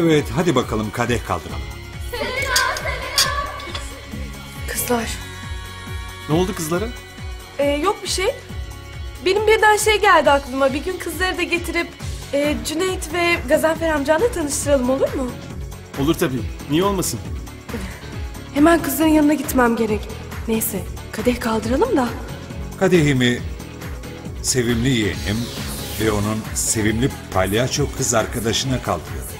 Evet hadi bakalım kadeh kaldıralım. Kızlar. Ne oldu kızlara? Ee, yok bir şey. Benim birden şey geldi aklıma. Bir gün kızları da getirip e, Cüneyt ve Gazanfer amcanla tanıştıralım olur mu? Olur tabii. Niye olmasın? Hemen kızların yanına gitmem gerek. Neyse kadeh kaldıralım da. Kadehimi sevimli yeğenim ve onun sevimli palyaço kız arkadaşına kaldırıyorum.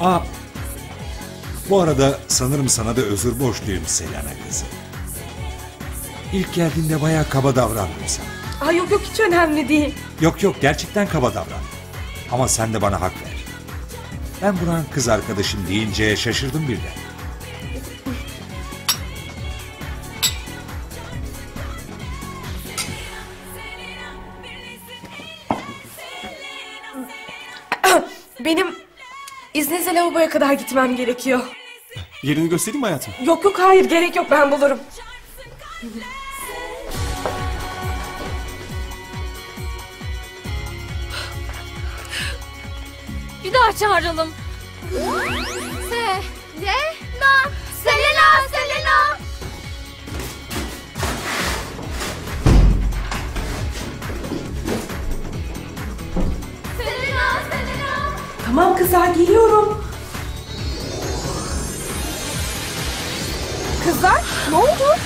Aa, bu arada sanırım sana da özür borçluyum Selena kızı. İlk geldiğinde bayağı kaba davrandım sana. Aa, yok yok hiç önemli değil. Yok yok gerçekten kaba davran. Ama sen de bana hak ver. Ben Burak'ın kız arkadaşım deyince şaşırdım birden. Benim izninizle lavaboya kadar gitmem gerekiyor. Yerini göstereyim mi hayatım? Yok yok hayır gerek yok ben bulurum. Bir daha çağıralım. Selena. Selena. Selena. Selena. Tamam kızlar geliyorum. Kızlar ne oldu?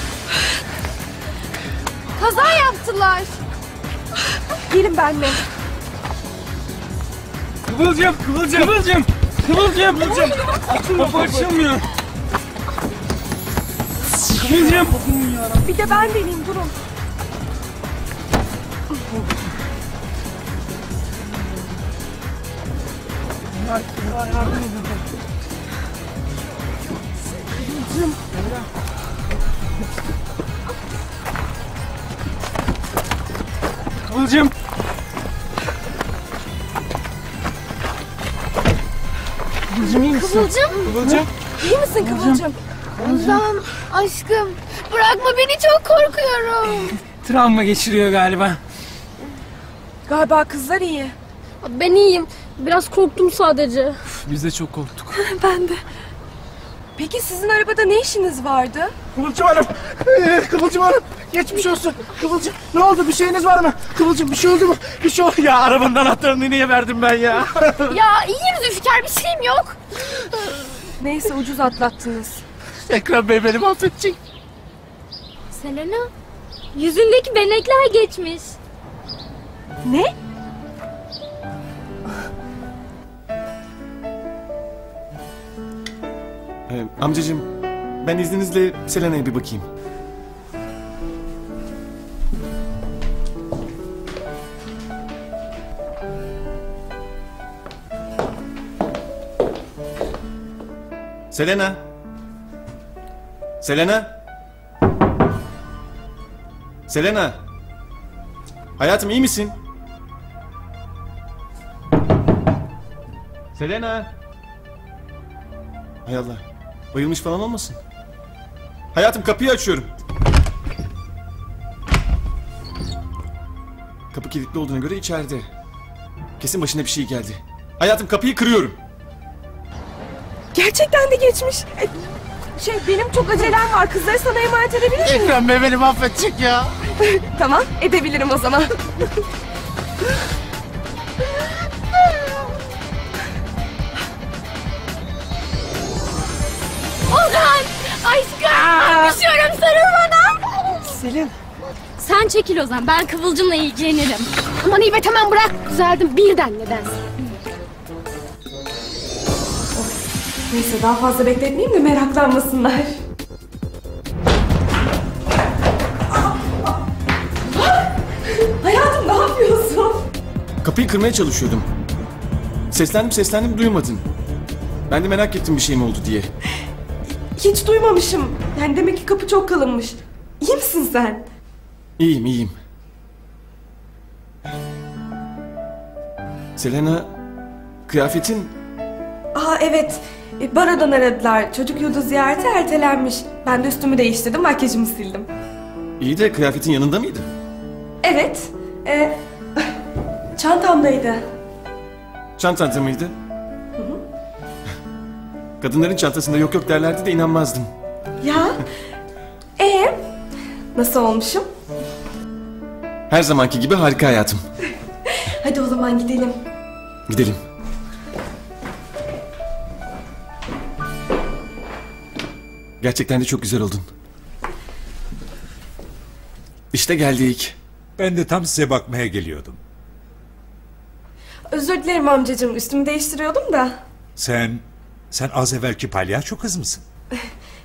Kaza yaptılar. Gelin benimle. Kıvılcım, Kıvılcım, Kıvılcım, Kıvılcım, Kıvılcım. Kapı açılmıyor. Kıvılcım. Bir de ben deneyeyim durun. Kıvılcım. Kıvılcım iyi misin? Kıvılcım. Kıvılcım. İyi misin Kıvılcım? Allah'ım aşkım bırakma beni çok korkuyorum. Travma geçiriyor galiba. Galiba kızlar iyi. Ben iyiyim. Biraz korktum sadece. Biz de çok korktuk. Ben de. Peki sizin arabada ne işiniz vardı? Kıvılcım Hanım. Ee, Kıvılcım Hanım. Geçmiş olsun. Kıvılcım ne oldu bir şeyiniz var mı? Kıvılcım bir şey oldu mu? Bir şey oldu. Ya arabanın anahtarını niye verdim ben ya? Ya iyiyim Zülfikar bir şeyim yok. Neyse ucuz atlattınız. Ekrem Bey beni mahvedecek. Selena yüzündeki benekler geçmiş. Ne? Ee, amcacığım, ben izninizle Selena'ya bir bakayım. Selena. Selena. Selena. Hayatım iyi misin? Selena. Hay Allah. Bayılmış falan olmasın? Hayatım kapıyı açıyorum. Kapı kilitli olduğuna göre içeride. Kesin başına bir şey geldi. Hayatım kapıyı kırıyorum. Gerçekten de geçmiş. E, Şey benim çok acelem var. Kızları sana emanet edebilir miyim? Ekrem Bey beni mahvedecek ya. tamam edebilirim o zaman. Ozan aşkım düşüyorum sarıl bana. Selin. Sen çekil Ozan ben Kıvılcım'la ilgilenirim. Aman İbet hemen bırak düzeldim birden nedense. Neyse daha fazla bekletmeyeyim de meraklanmasınlar. Hayatım ne yapıyorsun? Kapıyı kırmaya çalışıyordum. Seslendim seslendim duymadın. Ben de merak ettim bir şey mi oldu diye. Hiç duymamışım. Yani demek ki kapı çok kalınmış. İyi misin sen? İyiyim iyiyim. Selena kıyafetin Aa evet. E, Barodan aradılar. Çocuk yurdu ziyareti ertelenmiş. Ben de üstümü değiştirdim, makyajımı sildim. iyi de kıyafetin yanında mıydı? Evet. E, çantamdaydı. Çantanda mıydı? Kadınların çantasında yok yok derlerdi de inanmazdım. Ya. E nasıl olmuşum? Her zamanki gibi harika hayatım. Hadi o zaman gidelim. Gidelim. Gerçekten de çok güzel oldun. İşte geldik. Ben de tam size bakmaya geliyordum. Özür dilerim amcacığım. Üstümü değiştiriyordum da. Sen, sen az evvelki palyaço kız mısın?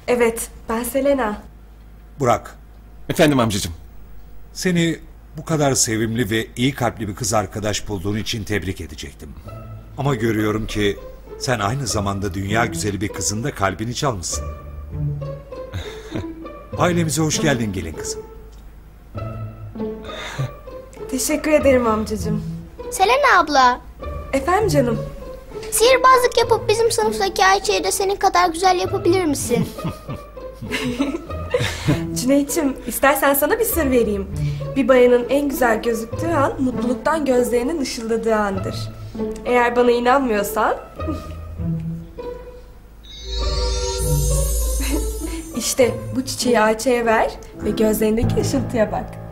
Evet, ben Selena. Burak, Efendim amcacığım. seni bu kadar sevimli ve iyi kalpli bir kız arkadaş bulduğun için tebrik edecektim. Ama görüyorum ki sen aynı zamanda dünya güzeli bir kızın da kalbini çalmışsın. Ailemize hoş geldin gelin kızım. Teşekkür ederim amcacığım. Selena abla, Efendim canım. Sihirbazlık yapıp bizim sınıftaki Ayça'yı da senin kadar güzel yapabilir misin? Cüneyt'ciğim istersen sana bir sır vereyim. Bir bayanın en güzel gözüktüğü an mutluluktan gözlerinin ışıldadığı andır. Eğer bana inanmıyorsan... işte bu çiçeği Ayça'ya ver ve gözlerindeki ışıltıya bak.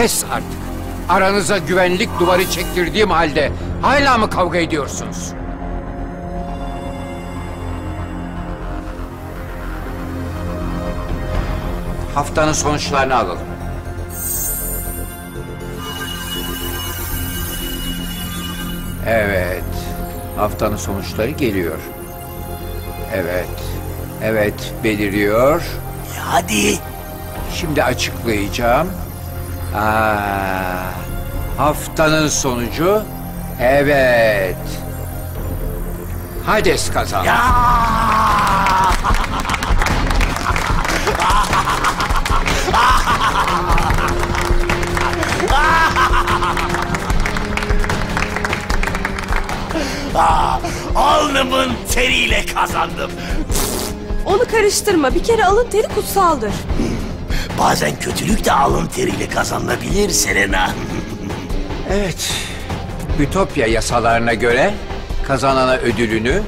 Pes artık. Aranıza güvenlik duvarı çektirdiğim halde hala mı kavga ediyorsunuz? Haftanın sonuçlarını alalım. Evet. Haftanın sonuçları geliyor. Evet. Evet beliriyor. Hadi. Şimdi açıklayacağım. Aa, haftanın sonucu evet. Hades kazandı. Alnımın teriyle kazandım. Onu karıştırma. Bir kere alın teri kutsaldır. Bazen kötülük de alın teriyle kazanılabilir Selena. Evet. Ütopya yasalarına göre kazanana ödülünü,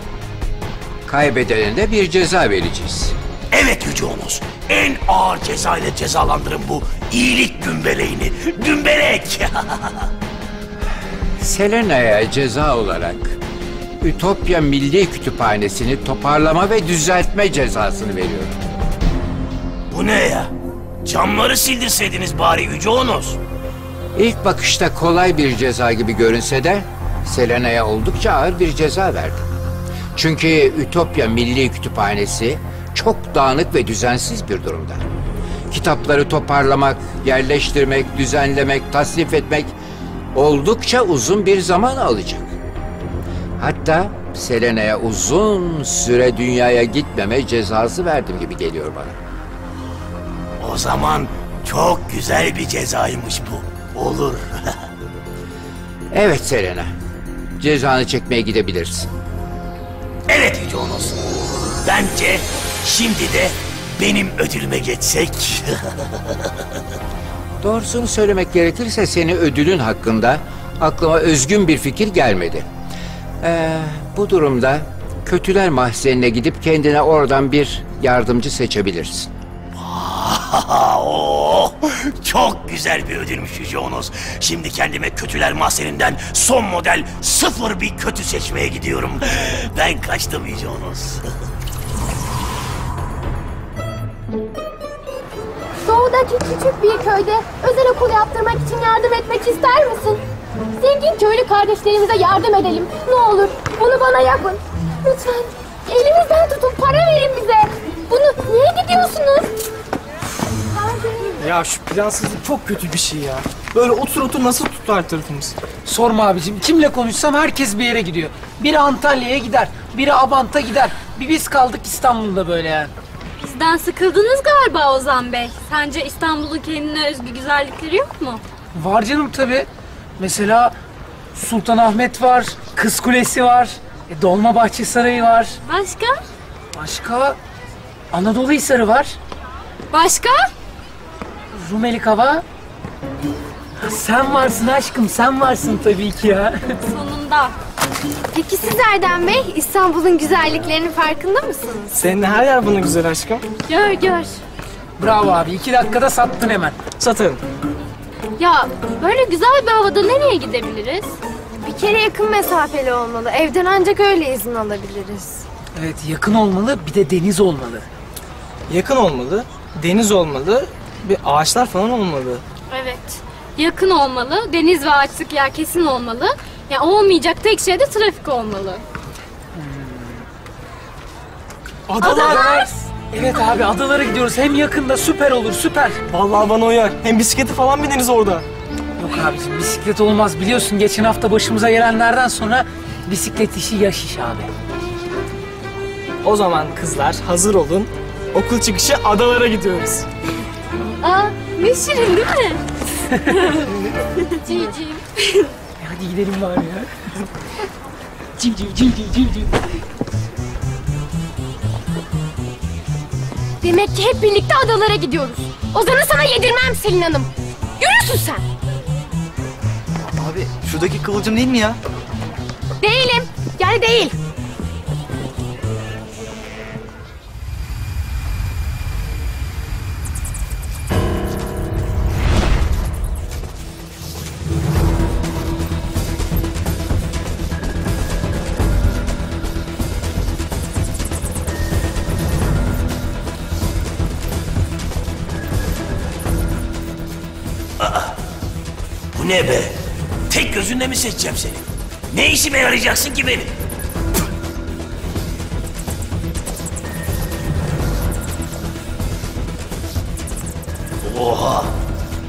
kaybedene de bir ceza vereceğiz. Evet Yüce Onos. En ağır ceza ile cezalandırın bu iyilik dümbeleğini. Dümbelek. Selena'ya ceza olarak Ütopya Milli Kütüphanesi'ni toparlama ve düzeltme cezasını veriyorum. Bu ne ya? Camları sildirseydiniz bari Yüce Onos. İlk bakışta kolay bir ceza gibi görünse de Selena'ya oldukça ağır bir ceza verdim. Çünkü Ütopya Milli Kütüphanesi çok dağınık ve düzensiz bir durumda. Kitapları toparlamak, yerleştirmek, düzenlemek, tasnif etmek oldukça uzun bir zaman alacak. Hatta Selena'ya uzun süre dünyaya gitmeme cezası verdim gibi geliyor bana. O zaman çok güzel bir cezaymış bu. Olur. Evet Selena, cezanı çekmeye gidebilirsin. evet Yüce Onos. Bence şimdi de benim ödülüme geçsek. Doğrusunu söylemek gerekirse seni ödülün hakkında aklıma özgün bir fikir gelmedi. Ee, bu durumda kötüler mahzenine gidip kendine oradan bir yardımcı seçebilirsin. oh, çok güzel bir ödülmüş Yüce. Şimdi kendime kötüler mahzeninden son model sıfır bir kötü seçmeye gidiyorum. Ben kaçtım Yüce. Doğudaki küçük bir köyde özel okul yaptırmak için yardım etmek ister misin? Zengin köylü kardeşlerimize yardım edelim. Ne olur bunu bana yapın. Lütfen elimizden tutun para verin bize. Bunu niye gidiyorsunuz? Ya şu plansızlık çok kötü bir şey ya. Böyle otur otur nasıl tuttu her tarafımız? Sorma abicim. Kimle konuşsam herkes bir yere gidiyor. Biri Antalya'ya gider, biri Abant'a gider. Bir biz kaldık İstanbul'da böyle yani. Bizden sıkıldınız galiba Ozan Bey. Sence İstanbul'un kendine özgü güzellikleri yok mu? Var canım tabii. Mesela Sultanahmet var, Kız Kulesi var, e, Dolmabahçe Sarayı var. Başka? Başka Anadolu Hisarı var, Başka? Rumeli Kava. Sen varsın aşkım, sen varsın tabii ki ya. Sonunda. Peki siz Erdem Bey İstanbul'un güzelliklerinin farkında mısınız? Senin her yer bana güzel aşkım. Gör gör. Bravo abi, iki dakikada sattın hemen. Satarım. Ya böyle güzel bir havada nereye gidebiliriz? Bir kere yakın mesafeli olmalı. Evden ancak öyle izin alabiliriz. Evet, yakın olmalı, bir de deniz olmalı. Yakın olmalı, deniz olmalı, bir ağaçlar falan olmalı. Evet. Yakın olmalı, deniz ve ağaçlık yer kesin olmalı. Ya olmayacak tek şey de trafik olmalı. Adalar! Evet abi, adalara gidiyoruz. Hem yakında süper olur, süper. Vallahi bana uyar. Hem bisikleti falan bineriz orada. Yok abicim, bisiklet olmaz. Biliyorsun geçen hafta başımıza gelenlerden sonra bisiklet işi yaş iş abi. O zaman kızlar hazır olun. Okul çıkışı adalara gidiyoruz. Aa, ne şirin değil mi? Civciv. E hadi gidelim bari ya. Civ civ civ civ civ civ. Demek ki hep birlikte adalara gidiyoruz. Ozan'ı sana yedirmem Selin Hanım. Görürsün sen. Abi şuradaki kıvılcım değil mi ya? Değilim. Yani değil. Ne be? Tek gözünle mi seçeceğim seni? Ne işime yarayacaksın ki benim? Oha!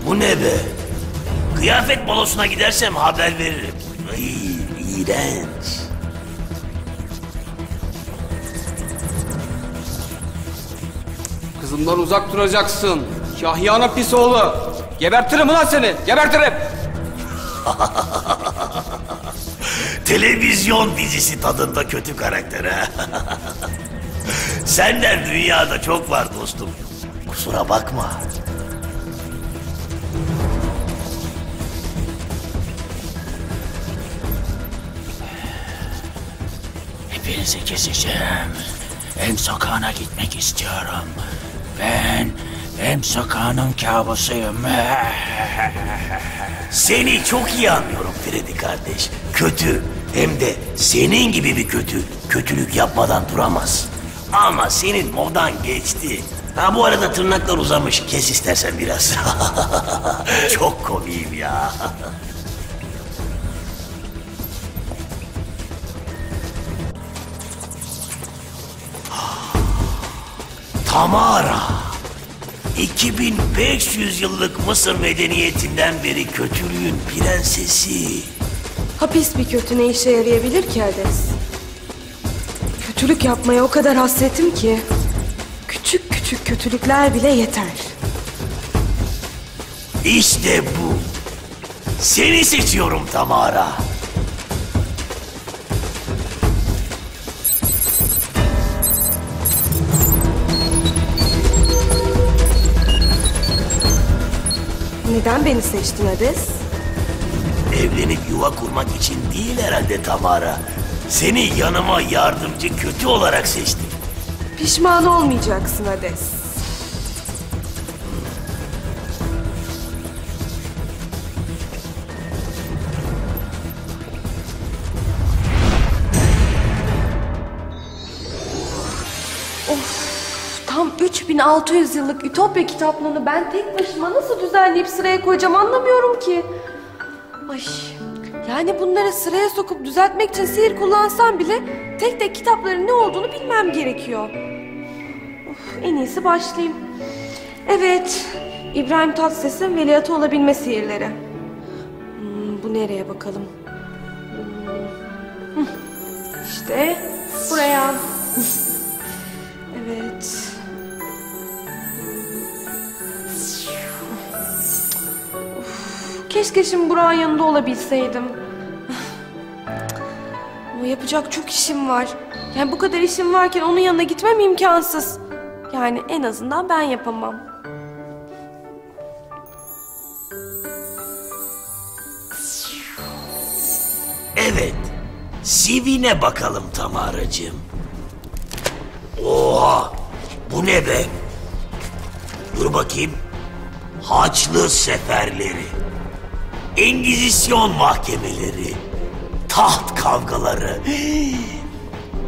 Bu ne be? Kıyafet balosuna gidersem haber veririm. Ay, iğrenç. Kızımdan uzak duracaksın. Kahyana pis oğlu. Gebertirim ulan seni. Gebertirim. Televizyon dizisi tadında kötü karakter ha. Senden dünyada çok var dostum. Kusura bakma. Hepinizi keseceğim. Em sokağına gitmek istiyorum. Ben Em sokağının kabusuyum. Seni çok iyi anlıyorum Freddy kardeş. Kötü hem de senin gibi bir kötü kötülük yapmadan duramaz. Ama senin modan geçti. Ha bu arada tırnaklar uzamış. Kes istersen biraz. çok komiyim ya. Tamara. 2500 yıllık Mısır medeniyetinden beri kötülüğün prensesi. Hapis bir kötü ne işe yarayabilir ki Hades? Kötülük yapmaya o kadar hasretim ki. Küçük küçük kötülükler bile yeter. İşte bu. Seni seçiyorum Tamara. Neden beni seçtin Hades? Evlenip yuva kurmak için değil herhalde Tamara. Seni yanıma yardımcı kötü olarak seçtim. Pişman olmayacaksın Hades. 3600 yıllık Ütopya kitaplığını ben tek başıma nasıl düzenleyip sıraya koyacağım anlamıyorum ki. Ay, yani bunları sıraya sokup düzeltmek için sihir kullansam bile tek tek kitapların ne olduğunu bilmem gerekiyor. Of, en iyisi başlayayım. Evet, İbrahim Tatlıses'in veliahtı olabilme sihirleri. Hmm, bu nereye bakalım? Hmm. İşte buraya. Keşke şimdi Burak'ın yanında olabilseydim. Ama yapacak çok işim var. Yani bu kadar işim varken onun yanına gitmem imkansız. Yani en azından ben yapamam. Evet. CV'ne bakalım Tamaracığım. Oha! Bu ne be? Dur bakayım. Haçlı seferleri. Engizisyon mahkemeleri. Taht kavgaları.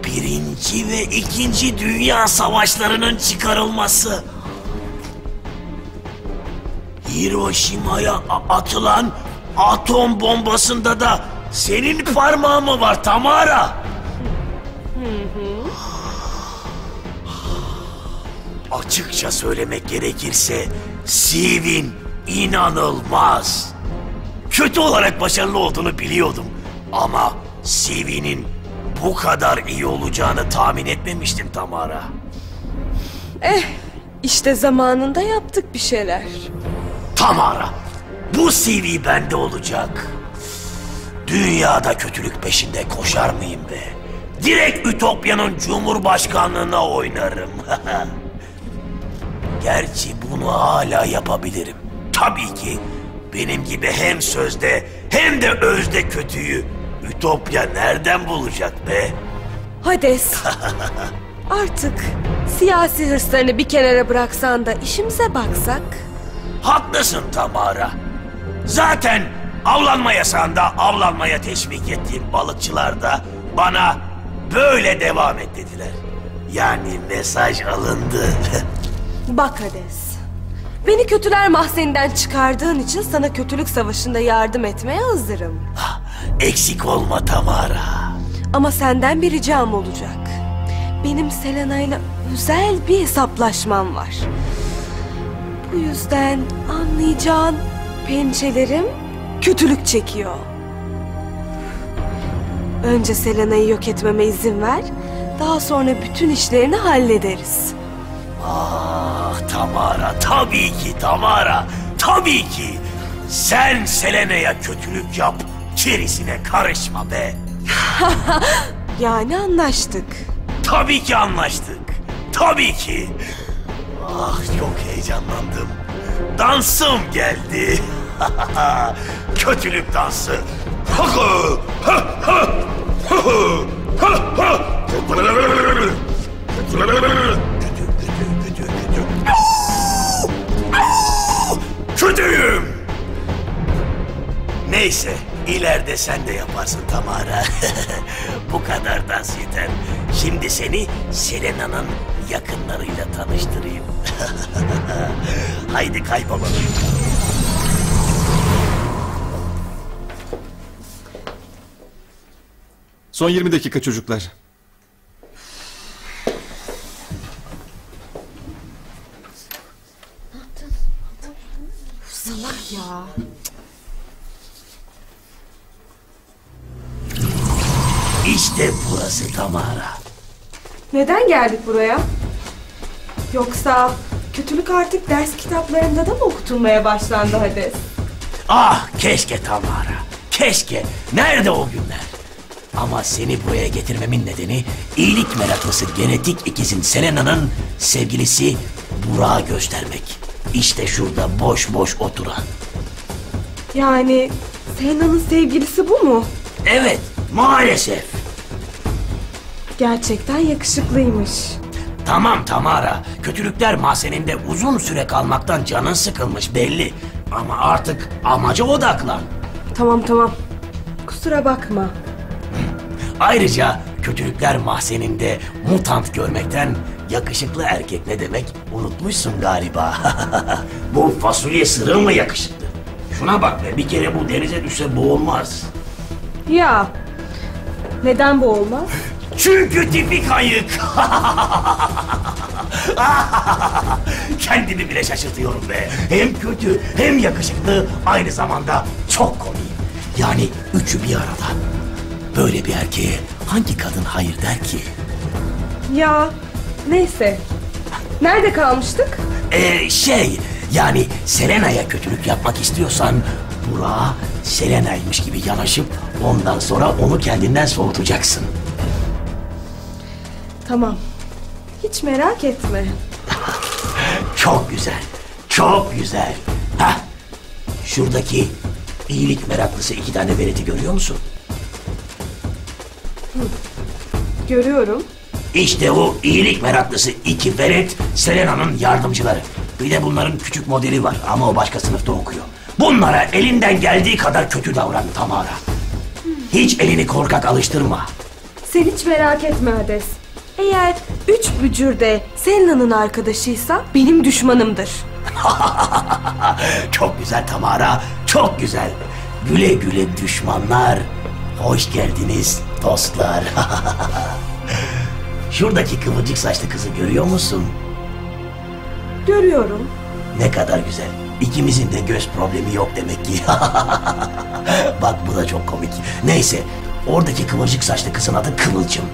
Birinci ve ikinci dünya savaşlarının çıkarılması. Hiroşima'ya atılan atom bombasında da senin parmağın mı var Tamara? Açıkça söylemek gerekirse Sivin inanılmaz. Kötü olarak başarılı olduğunu biliyordum. Ama Sivin'in bu kadar iyi olacağını tahmin etmemiştim Tamara. Eh, işte zamanında yaptık bir şeyler. Tamara, bu CV bende olacak. Dünyada kötülük peşinde koşar mıyım be? Direkt Ütopya'nın Cumhurbaşkanlığına oynarım. Gerçi bunu hala yapabilirim. Tabii ki benim gibi hem sözde hem de özde kötüyü Ütopya nereden bulacak be? Hades, artık siyasi hırslarını bir kenara bıraksan da işimize baksak. Haklısın Tamara. Zaten avlanma yasağında avlanmaya teşvik ettiğim balıkçılar da bana böyle devam et dediler. Yani mesaj alındı. Bak Hades, beni kötüler mahzeninden çıkardığın için sana kötülük savaşında yardım etmeye hazırım. Eksik olma Tamara. Ama senden bir ricam olacak. Benim Selena ile özel bir hesaplaşmam var. Bu yüzden anlayacağın pençelerim kötülük çekiyor. Önce Selena'yı yok etmeme izin ver. Daha sonra bütün işlerini hallederiz. Ah Tamara, tabii ki Tamara, tabii ki. Sen Selena'ya kötülük yap, gerisine karışma be. yani anlaştık. Tabii ki anlaştık. Tabii ki. Ah çok heyecanlandım. Dansım geldi. Kötülük dansı. Kötüyüm. Neyse, ileride sen de yaparsın Tamara. Bu kadar dans yeter. Şimdi seni Selena'nın yakınlarıyla tanıştırayım. Haydi kaybolalım. Son 20 dakika çocuklar. Tamara. Neden geldik buraya? Yoksa kötülük artık ders kitaplarında da mı okutulmaya başlandı Hades? Ah keşke Tamara. Keşke. Nerede o günler? Ama seni buraya getirmemin nedeni iyilik meraklısı genetik ikizin Selena'nın sevgilisi Burak'ı göstermek. İşte şurada boş boş oturan. Yani Selena'nın sevgilisi bu mu? Evet maalesef. Gerçekten yakışıklıymış. Tamam Tamara. Kötülükler mahzeninde uzun süre kalmaktan canın sıkılmış belli. Ama artık amaca odaklan. Tamam tamam. Kusura bakma. Ayrıca kötülükler mahzeninde mutant görmekten yakışıklı erkek ne demek unutmuşsun galiba. bu fasulye sırrı mı yakışıklı? Şuna bak be bir kere bu denize düşse boğulmaz. Ya neden bu olmaz? Çünkü tipi kayık. Kendimi bile şaşırtıyorum be. Hem kötü hem yakışıklı aynı zamanda çok komik. Yani üçü bir arada. Böyle bir erkeğe hangi kadın hayır der ki? Ya neyse. Nerede kalmıştık? Ee, şey yani Selena'ya kötülük yapmak istiyorsan Burak'a Selena'ymış gibi yanaşıp ondan sonra onu kendinden soğutacaksın. Tamam. Hiç merak etme. Çok güzel. Çok güzel. Hah. Şuradaki iyilik meraklısı iki tane vereti görüyor musun? Görüyorum. İşte o iyilik meraklısı iki veret Selena'nın yardımcıları. Bir de bunların küçük modeli var ama o başka sınıfta okuyor. Bunlara elinden geldiği kadar kötü davran Tamara. Hiç elini korkak alıştırma. Sen hiç merak etme Hades. Eğer üç bücür de Senna'nın arkadaşıysa benim düşmanımdır. çok güzel Tamara, çok güzel. Güle güle düşmanlar. Hoş geldiniz dostlar. Şuradaki kıvırcık saçlı kızı görüyor musun? Görüyorum. Ne kadar güzel. İkimizin de göz problemi yok demek ki. Bak bu da çok komik. Neyse, oradaki kıvırcık saçlı kızın adı Kıvılcım.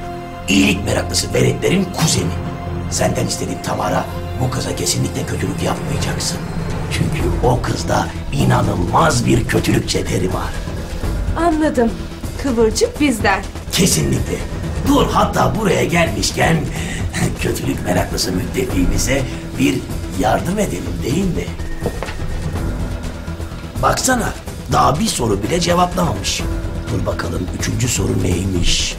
İyilik meraklısı veletlerin kuzeni. Senden istediğim Tamara, bu kıza kesinlikle kötülük yapmayacaksın. Çünkü o kızda inanılmaz bir kötülük cevheri var. Anladım. Kıvırcık bizden. Kesinlikle. Dur hatta buraya gelmişken kötülük meraklısı müttefiğimize bir yardım edelim değil mi? Baksana daha bir soru bile cevaplamamış. Dur bakalım üçüncü soru neymiş?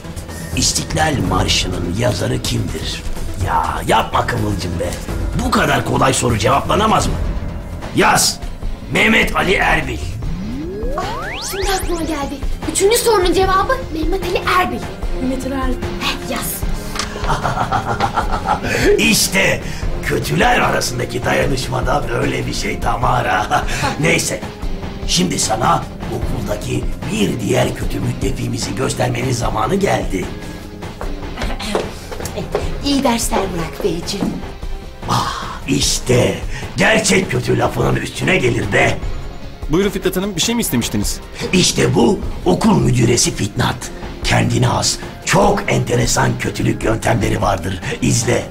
İstiklal Marşı'nın yazarı kimdir? Ya yapma Kıvılcım be. Bu kadar kolay soru cevaplanamaz mı? Yaz. Mehmet Ali Erbil. Şimdi aklıma geldi. Üçüncü sorunun cevabı Mehmet Ali Erbil. Mehmet Ali Erbil. Heh, yaz. İşte kötüler arasındaki dayanışmada böyle bir şey Tamara. Neyse. Şimdi sana okuldaki bir diğer kötü müttefiğimizi göstermenin zamanı geldi. İyi dersler Burak Beyciğim. İşte gerçek kötü lafının üstüne gelir be. Buyurun Fitnat Hanım bir şey mi istemiştiniz? İşte bu okul müdüresi Fitnat. Kendine has çok enteresan kötülük yöntemleri vardır. İzle.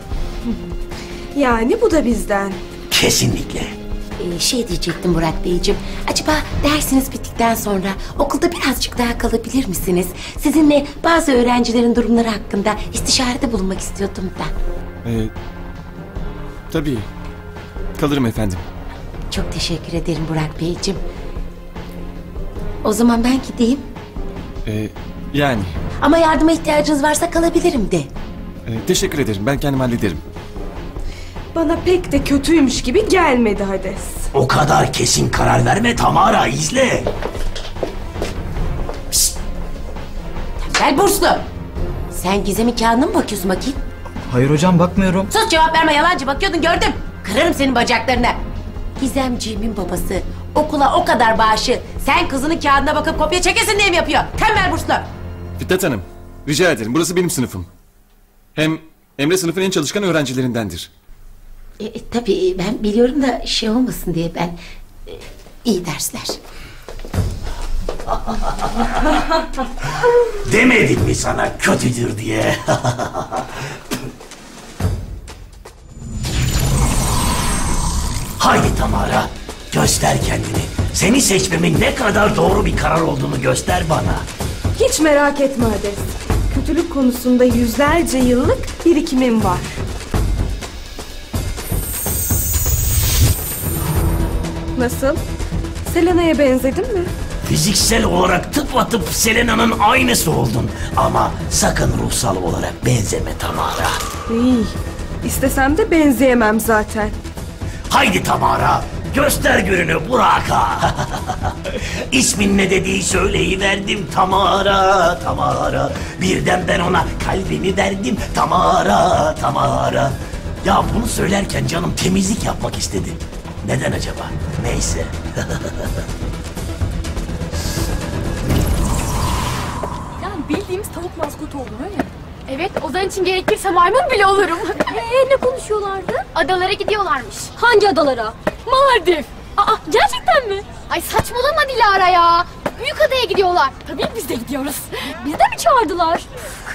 Yani bu da bizden. Kesinlikle. Ee, şey diyecektim Burak Beyciğim. Acaba dersiniz bittikten sonra okulda birazcık daha kalabilir misiniz? Sizinle bazı öğrencilerin durumları hakkında istişarede bulunmak istiyordum ben. Ee, tabii. Kalırım efendim. Çok teşekkür ederim Burak Beyciğim. O zaman ben gideyim. Ee, yani. Ama yardıma ihtiyacınız varsa kalabilirim de. Ee, teşekkür ederim. Ben kendim hallederim. Bana pek de kötüymüş gibi gelmedi Hades. O kadar kesin karar verme Tamara izle. Gel burslu. Sen Gizem'in kağıdına mı bakıyorsun bakayım? Hayır hocam bakmıyorum. Sus cevap verme yalancı bakıyordun gördüm. Kırarım senin bacaklarını. Gizemciğimin babası okula o kadar bağışı. Sen kızının kağıdına bakıp kopya çekesin diye mi yapıyor? Tembel burslu. Fitnat Hanım, rica ederim. Burası benim sınıfım. Hem Emre sınıfın en çalışkan öğrencilerindendir. E, e, tabii ben biliyorum da şey olmasın diye ben... e, iyi dersler. Demedim mi sana kötüdür diye? Haydi Tamara, göster kendini. Seni seçmemin ne kadar doğru bir karar olduğunu göster bana. Hiç merak etme Hades. Kötülük konusunda yüzlerce yıllık birikimim var. Nasıl? Selena'ya benzedim mi? Fiziksel olarak tıpatıp Selena'nın aynısı oldun. Ama sakın ruhsal olarak benzeme Tamara. İyi. İstesem de benzeyemem zaten. Haydi Tamara, göster gününü Burak'a. İsmin ne dediği söyleyiverdim Tamara, Tamara. Birden ben ona kalbimi verdim Tamara, Tamara. Ya bunu söylerken canım temizlik yapmak istedi. Neden acaba? Neyse. Yani bildiğimiz tavuk maskotu oldu öyle mi? Evet, Ozan için gerekirse maymun bile olurum. Ee, ne konuşuyorlardı? Adalara gidiyorlarmış. Hangi adalara? Maldiv. Aa, gerçekten mi? Ay saçmalama Dilara ya. Büyük adaya gidiyorlar. Tabii biz de gidiyoruz. Biz de mi çağırdılar?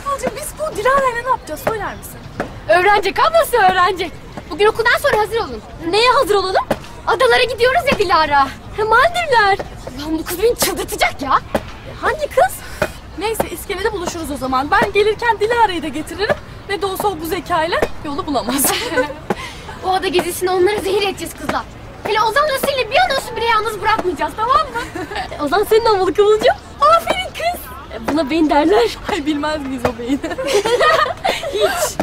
Kıvılcım biz bu Dilara'yla ne yapacağız söyler misin? Öğrenecek ablası öğrenecek. Bugün okuldan sonra hazır olun. Neye hazır olalım? Adalara gidiyoruz ya Dilara. Ha, Maldivler. Allah'ım bu kız beni çıldırtacak ya. Hangi kız? Neyse iskelede buluşuruz o zaman. Ben gelirken Dilara'yı da getiririm. Ne de olsa o bu zekayla yolu bulamaz. O ada gezisini onlara zehir edeceğiz kızlar. Hele Ozan'la Selin'i bir an olsun bile yalnız bırakmayacağız tamam mı? Ozan senin olmalı Kıvılcım. Aferin kız. E, Buna beyin derler. Ay bilmez miyiz o beyin? Hiç.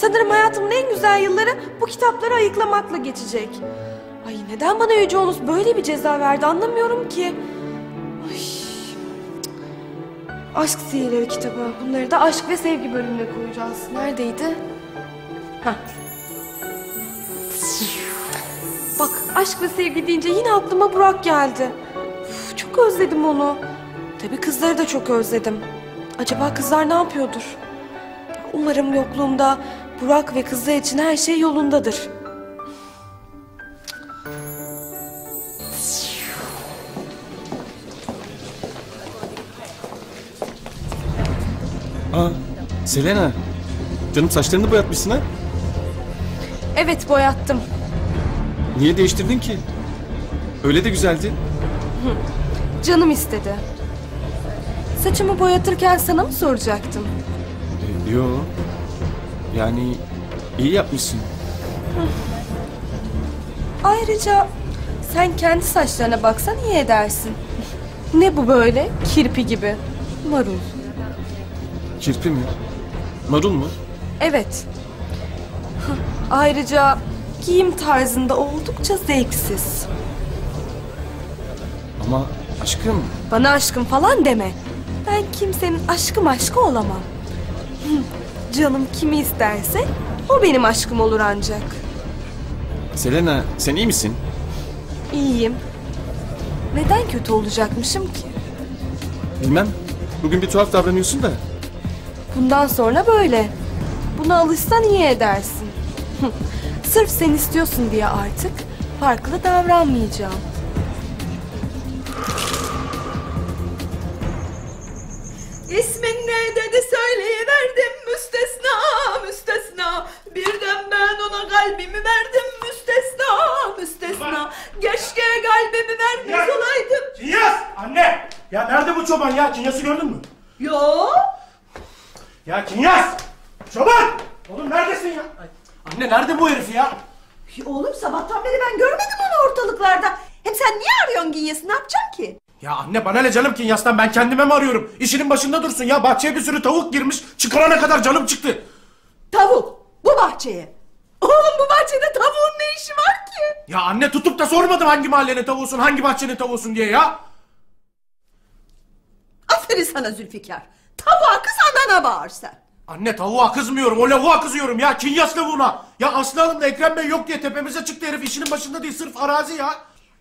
Sanırım hayatımın en güzel yılları bu kitapları ayıklamakla geçecek. Ay neden bana Yüce Onus böyle bir ceza verdi anlamıyorum ki. Ay. Aşk sihirleri kitabı. Bunları da aşk ve sevgi bölümüne koyacağız. Neredeydi? Hah. Bak aşk ve sevgi deyince yine aklıma Burak geldi. Uf, çok özledim onu. Tabii kızları da çok özledim. Acaba kızlar ne yapıyordur? Umarım yokluğumda Burak ve kızlar için her şey yolundadır. Aa, Selena. Canım saçlarını boyatmışsın ha? Evet boyattım. Niye değiştirdin ki? Öyle de güzeldi. Canım istedi. Saçımı boyatırken sana mı soracaktım? E, yo. Yani iyi yapmışsın. Ayrıca sen kendi saçlarına baksan iyi edersin. Ne bu böyle? Kirpi gibi. Marul. Kirpi mi? Marul mu? Evet. Ayrıca giyim tarzında oldukça zevksiz. Ama aşkım. Bana aşkım falan deme. Ben kimsenin aşkım aşkı olamam. Canım kimi isterse o benim aşkım olur ancak. Selena sen iyi misin? İyiyim. Neden kötü olacakmışım ki? Bilmem. Bugün bir tuhaf davranıyorsun da. Bundan sonra böyle. Buna alışsan iyi edersin. Sırf sen istiyorsun diye artık farklı davranmayacağım. Birden ben ona kalbimi verdim müstesna müstesna Keşke kalbimi vermiş olaydım Kinyas! Anne! Ya nerede bu çoban ya? Kinyas'ı gördün mü? Yo Ya Kinyas! Çoban! Oğlum neredesin ya? Ay, Anne nerede bu herif ya? Oğlum sabahtan beri ben görmedim onu ortalıklarda Hem sen niye arıyorsun Ginyas'ı ne yapacaksın ki? Ya anne bana ne canım Kinyas'tan ben kendime mi arıyorum? İşinin başında dursun ya. Bahçeye bir sürü tavuk girmiş. Çıkarana kadar canım çıktı. Tavuk bu bahçeye Oğlum bu bahçede tavuğun ne işi var ki? Ya anne tutup da sormadım hangi mahallenin tavuğusun, hangi bahçenin tavuğusun diye ya. Aferin sana Zülfikar Tavuğa kız anana bağır sen Anne tavuğa kızmıyorum, o lavuğa kızıyorum ya. Kinyas lavuğuna. Ya Aslı Hanım'la Ekrem Bey yok diye tepemize çıktı herif. işinin başında değil, sırf arazi ya.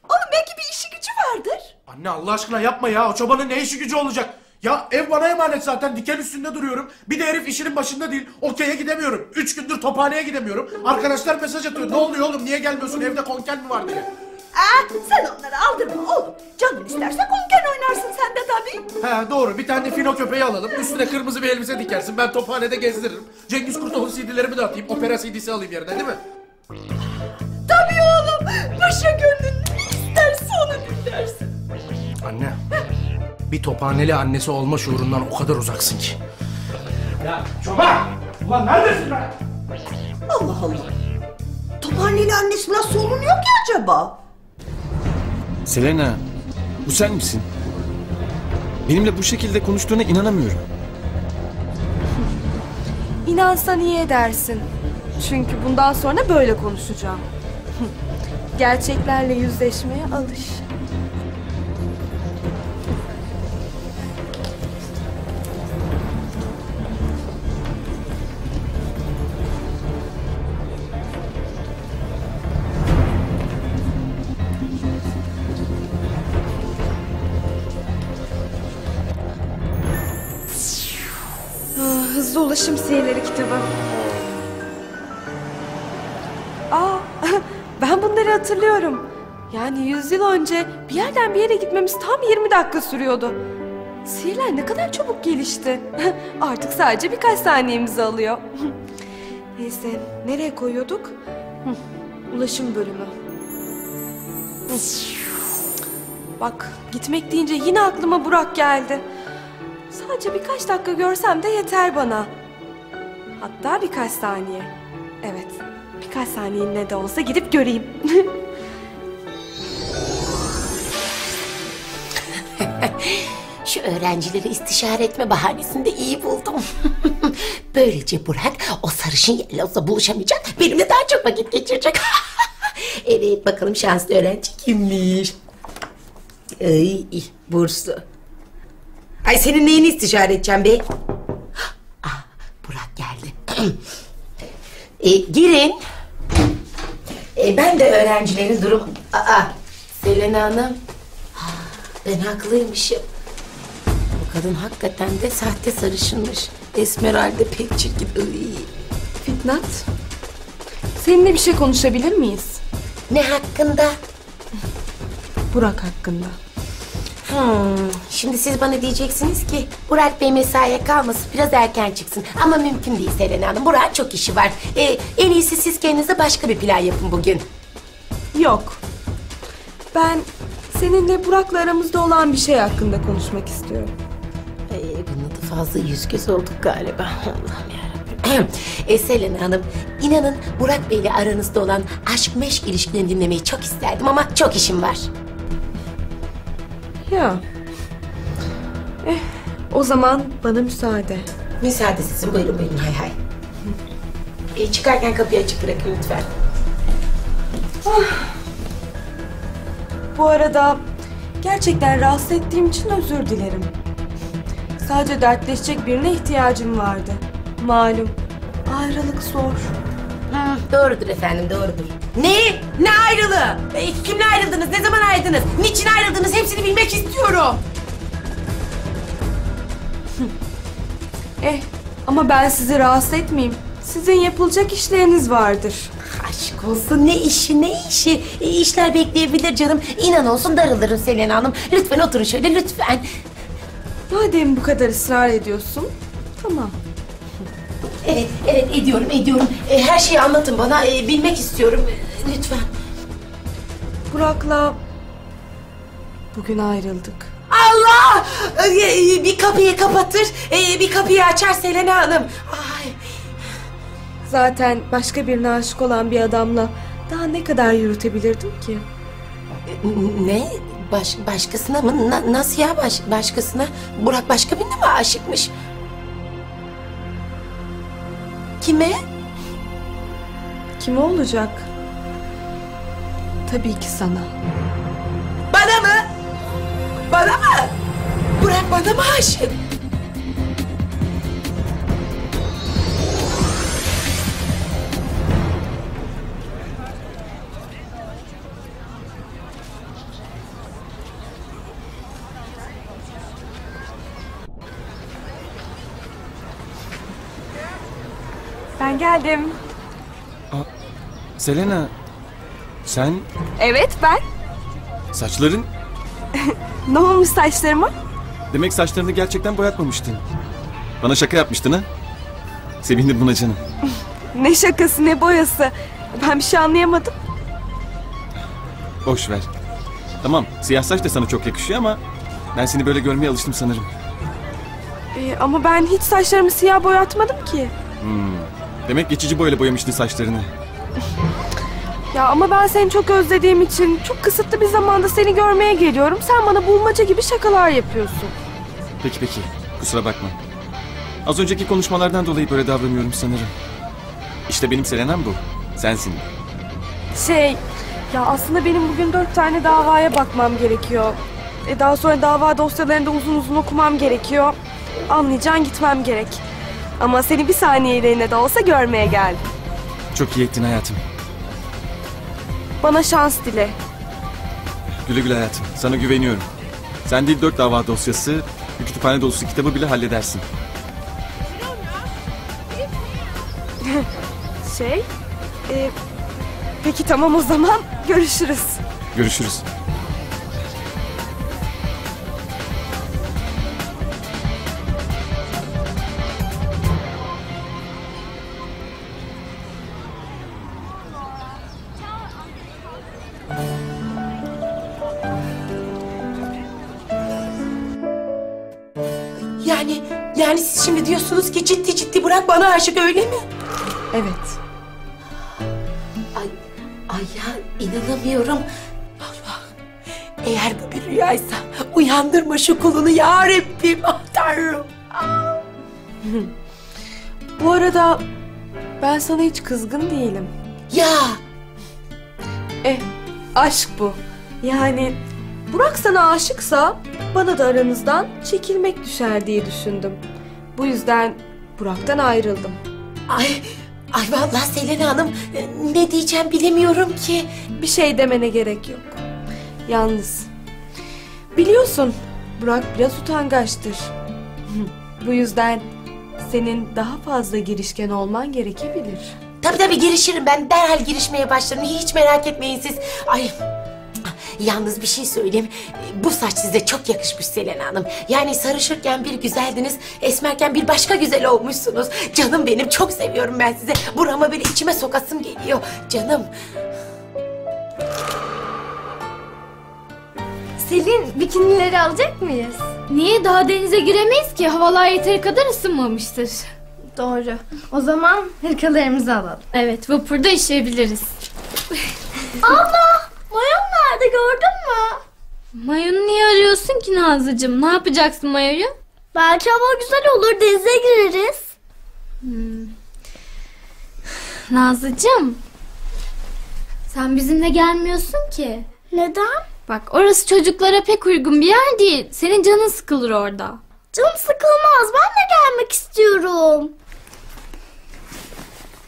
Oğlum belki bir işi gücü vardır Anne Allah aşkına yapma ya. O çobanın ne işi gücü olacak? Ya ev bana emanet zaten. Diken üstünde duruyorum. Bir de herif işinin başında değil. Okey'e gidemiyorum. Üç gündür tophaneye gidemiyorum. Arkadaşlar mesaj atıyor. Ne oluyor oğlum? Niye gelmiyorsun? Evde konken mi var diye. Aa, sen onları aldırma oğlum. Canın isterse konken oynarsın sen de tabii. He doğru. Bir tane fino köpeği alalım. Üstüne kırmızı bir elbise dikersin. Ben tophanede gezdiririm. Cengiz Kurtoğlu CD'lerimi de atayım. Opera CD'si alayım yerine değil mi? Tabii oğlum. Paşa gönlün ne isterse onu dinlersin. Anne. Bir tophaneli annesi olma şuurundan o kadar uzaksın ki. Ya çoban! Ulan neredesin be? Allah Allah. Tophaneli annesi nasıl olunuyor ki acaba? Selena, bu sen misin? Benimle bu şekilde konuştuğuna inanamıyorum. İnansan iyi edersin. Çünkü bundan sonra böyle konuşacağım. Gerçeklerle yüzleşmeye alış. Hızlı Ulaşım Sihirleri kitabı. Aa, ben bunları hatırlıyorum. Yani yüzyıl önce bir yerden bir yere gitmemiz tam 20 dakika sürüyordu. Sihirler ne kadar çabuk gelişti. Artık sadece birkaç saniyemizi alıyor. Neyse, nereye koyuyorduk? Ulaşım bölümü. Bak, gitmek deyince yine aklıma Burak geldi. Sadece birkaç dakika görsem de yeter bana. Hatta birkaç saniye. Evet, birkaç saniyeliğine de olsa gidip göreyim. Şu öğrencileri istişare etme bahanesini de iyi buldum. Böylece Burak o sarışın yellozla buluşamayacak. Benimle daha çok vakit geçirecek. evet bakalım şanslı öğrenci kimmiş? Ay, burslu. Ay senin neyini istişare edeceğim be? Ah, Burak geldi. e, girin. E, ben de öğrencilerin durum... Aa, Selena Hanım. Ah, Ben haklıymışım. Bu kadın hakikaten de sahte sarışınmış. Esmeralda pek çirkin. Iy. Fitnat, seninle bir şey konuşabilir miyiz? Ne hakkında? Burak hakkında. Hmm, şimdi siz bana diyeceksiniz ki Burak Bey mesaiye kalmasın biraz erken çıksın. Ama mümkün değil Selena Hanım. Burak'ın çok işi var. Ee, en iyisi siz kendinize başka bir plan yapın bugün. Yok. Ben seninle Burak'la aramızda olan bir şey hakkında konuşmak istiyorum. Ee, bunun da fazla yüz göz olduk galiba. Allah'ım yarabbim. e, Selena Hanım, inanın Burak Bey'le aranızda olan aşk meşk ilişkilerini dinlemeyi çok isterdim ama çok işim var. Ya. Eh, o zaman bana müsaade. Müsaade sizin buyurun buyurun hay hay. E, çıkarken kapıyı açık bırakın lütfen. Bu arada gerçekten rahatsız ettiğim için özür dilerim. Sadece dertleşecek birine ihtiyacım vardı. Malum ayrılık zor. doğrudur efendim doğrudur. Ne? Ne ayrılığı? E, kimle ayrıldınız? Ne zaman ayrıldınız? Niçin ayrıldınız? Hepsini bilmek istiyorum. Eh ama ben sizi rahatsız etmeyeyim. Sizin yapılacak işleriniz vardır. Aşk olsun ne işi ne işi. E, işler bekleyebilir canım. İnan olsun darılırım Selena Hanım. Lütfen oturun şöyle lütfen. Madem bu kadar ısrar ediyorsun, tamam. Evet evet ediyorum ediyorum. E, her şeyi anlatın bana. E, bilmek istiyorum. Lütfen. Burak'la bugün ayrıldık. Allah! E, bir kapıyı kapatır, e, bir kapıyı açar Selena Hanım. Ay. Zaten başka birine aşık olan bir adamla daha ne kadar yürütebilirdim ki? Ne? Baş, başkasına mı? Na- nasıl ya baş, başkasına? Burak başka birine mi aşıkmış? Kime? Kime olacak? Tabii ki sana. Bana mı? Bana mı? Burak bana mı aşık? Ben geldim. Selena, sen Evet ben. saçların Ne olmuş saçlarıma? demek saçlarını gerçekten boyatmamıştın. Bana şaka yapmıştın ha? Sevindim buna canım. Ne şakası ne boyası. Ben bir şey anlayamadım. Boş ver. Tamam, siyah saç da sana çok yakışıyor ama ben seni böyle görmeye alıştım sanırım. Ee, ama ben hiç saçlarımı siyah boyatmadım ki. Hmm. Demek geçici boyayla boyamıştın saçlarını. Ya ama ben seni çok özlediğim için çok kısıtlı bir zamanda seni görmeye geliyorum. Sen bana bulmaca gibi şakalar yapıyorsun. Peki peki, kusura bakma. Az önceki konuşmalardan dolayı böyle davranıyorum sanırım. İşte benim Selena'm bu. Sensin. Şey, ya aslında benim bugün dört tane davaya bakmam gerekiyor. E daha sonra dava dosyalarını da uzun uzun okumam gerekiyor. Anlayacaksın gitmem gerek. Ama seni bir saniyeliğine de olsa görmeye geldim. Çok iyi ettin hayatım. Bana şans dile. Güle güle hayatım. Sana güveniyorum. Sen değil dört dava dosyası, bir kütüphane dolusu kitabı bile halledersin. şey, e, peki tamam o zaman görüşürüz. Görüşürüz. Şimdi diyorsunuz ki ciddi ciddi Burak bana aşık öyle mi? Evet. Ay, ay ya inanamıyorum. Allah. Eğer bu bir rüyaysa uyandırma şu kulunu ya Rabbim. Ah Tanrım. Bu arada ben sana hiç kızgın değilim. Ya. Eh, aşk bu. Yani Burak sana aşıksa bana da aranızdan çekilmek düşer diye düşündüm. Bu yüzden Burak'tan ayrıldım. Ay, ay vallahi Selena Hanım ne diyeceğim bilemiyorum ki. Bir şey demene gerek yok. Yalnız biliyorsun Burak biraz utangaçtır. Bu yüzden senin daha fazla girişken olman gerekebilir. Tabii tabii girişirim ben derhal girişmeye başlarım. Hiç merak etmeyin siz. Ay Yalnız bir şey söyleyeyim. Bu saç size çok yakışmış Selena Hanım. Yani sarışırken bir güzeldiniz, esmerken bir başka güzel olmuşsunuz. Canım benim çok seviyorum ben sizi. Burama böyle içime sokasım geliyor. Canım. Selin bikinileri alacak mıyız? Niye daha denize giremeyiz ki? Havalar yeteri kadar ısınmamıştır. Doğru. O zaman hırkalarımızı alalım. Evet, vapurda işeyebiliriz. Abla! Nerede gördün mü? Mayonu niye arıyorsun ki Nazlıcığım? Ne yapacaksın mayoyu? Belki hava güzel olur denize gireriz. Hmm. Nazlıcığım. Sen bizimle gelmiyorsun ki. Neden? Bak orası çocuklara pek uygun bir yer değil. Senin canın sıkılır orada. Canım sıkılmaz. Ben de gelmek istiyorum.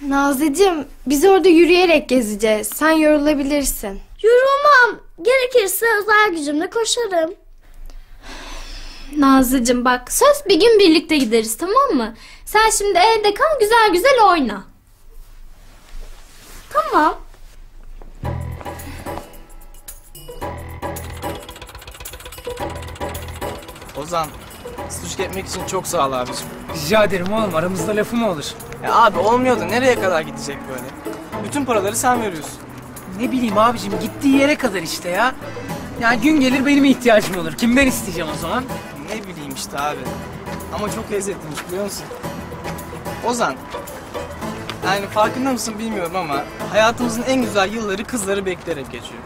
Nazlıcığım biz orada yürüyerek gezeceğiz. Sen yorulabilirsin. Yorulmam. Gerekirse özel gücümle koşarım. Nazlıcığım bak söz bir gün birlikte gideriz tamam mı? Sen şimdi evde kal güzel güzel oyna. Tamam. Ozan, sucuk etmek için çok sağ ol abicim. Rica ederim oğlum aramızda lafı mı olur? Ya abi olmuyordu. Nereye kadar gidecek böyle? Bütün paraları sen veriyorsun. Ne bileyim abicim gittiği yere kadar işte ya. Yani gün gelir benim ihtiyacım olur. Kimden isteyeceğim o zaman? Ne bileyim işte abi. Ama çok lezzetliymiş biliyor musun? Ozan. Yani farkında mısın bilmiyorum ama hayatımızın en güzel yılları kızları bekleyerek geçiyor.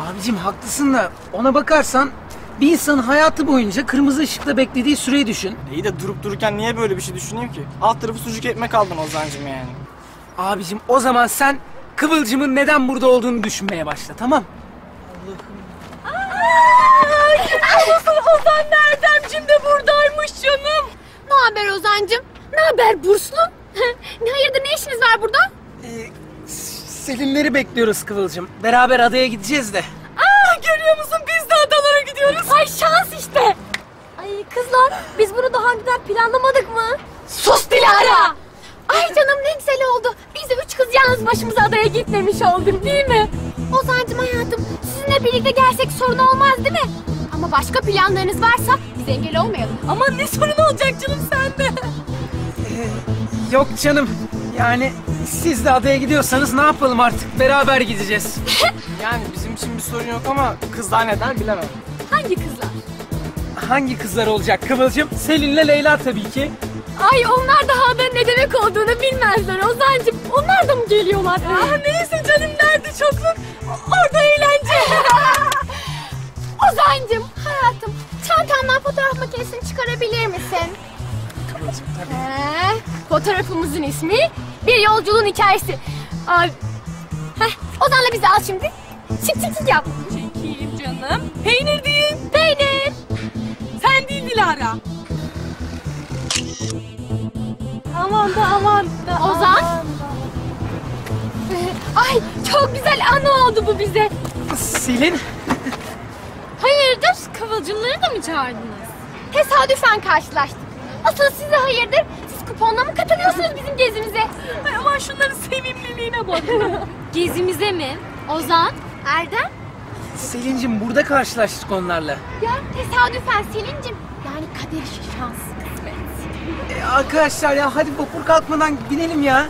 Abicim haklısın da ona bakarsan bir insanın hayatı boyunca kırmızı ışıkta beklediği süreyi düşün. İyi de durup dururken niye böyle bir şey düşüneyim ki? Alt tarafı sucuk ekmek aldın Ozancım yani. Abicim o zaman sen Kıvılcım'ın neden burada olduğunu düşünmeye başla tamam? Ozan Erdemcim de buradaymış canım. Ne haber Ozancım? Ne haber burslu? ne hayırdır ne işiniz var burada? Selinleri bekliyoruz Kıvılcım. Beraber adaya gideceğiz de. Aa, görüyor musun biz de adalara gidiyoruz. Ay şans işte. Ay kızlar biz bunu daha önceden planlamadık mı? Sus Dilara. Ay canım ne güzel oldu. Biz de üç kız yalnız başımıza adaya gitmemiş olduk değil mi? Ozancım hayatım sizinle birlikte gelsek sorun olmaz değil mi? Ama başka planlarınız varsa biz engel olmayalım. Ama ne sorun olacak canım sende? Yok canım. Yani siz de adaya gidiyorsanız ne yapalım artık? Beraber gideceğiz. Yani bizim için bir sorun yok ama kızlar neden bilemem. Hangi kızlar? Hangi kızlar olacak Kıvılcım? Selin'le Leyla tabii ki. Ay onlar daha da ne demek olduğunu bilmezler Ozancım. Onlar da mı geliyorlar? Aa, neyse canım nerede çokluk? Orada eğlence. Ozancım hayatım çantamdan fotoğraf makinesini çıkarabilir misin? Ee, fotoğrafımızın ismi bir yolculuğun hikayesi. Ay, heh, Ozan'la bizi al şimdi. Çık çık çık yap. Çekeyim canım. Peynir değil. Peynir. Sen değil Dilara. Aman da aman da Ozan? Ay çok güzel anı oldu bu bize. Selin. Hayırdır? Kıvılcımları da mı çağırdınız? Tesadüfen karşılaştık. Asıl size hayırdır? Siz Tonla mı katılıyorsunuz bizim gezimize? Ay aman şunların sevimliliğine bak. Gezimize mi? Ozan? Erdem? Selin'cim burada karşılaştık onlarla. Ya tesadüfen Selin'cim. Yani kader işi şans kısmet. E, arkadaşlar ya hadi vapur kalkmadan binelim ya.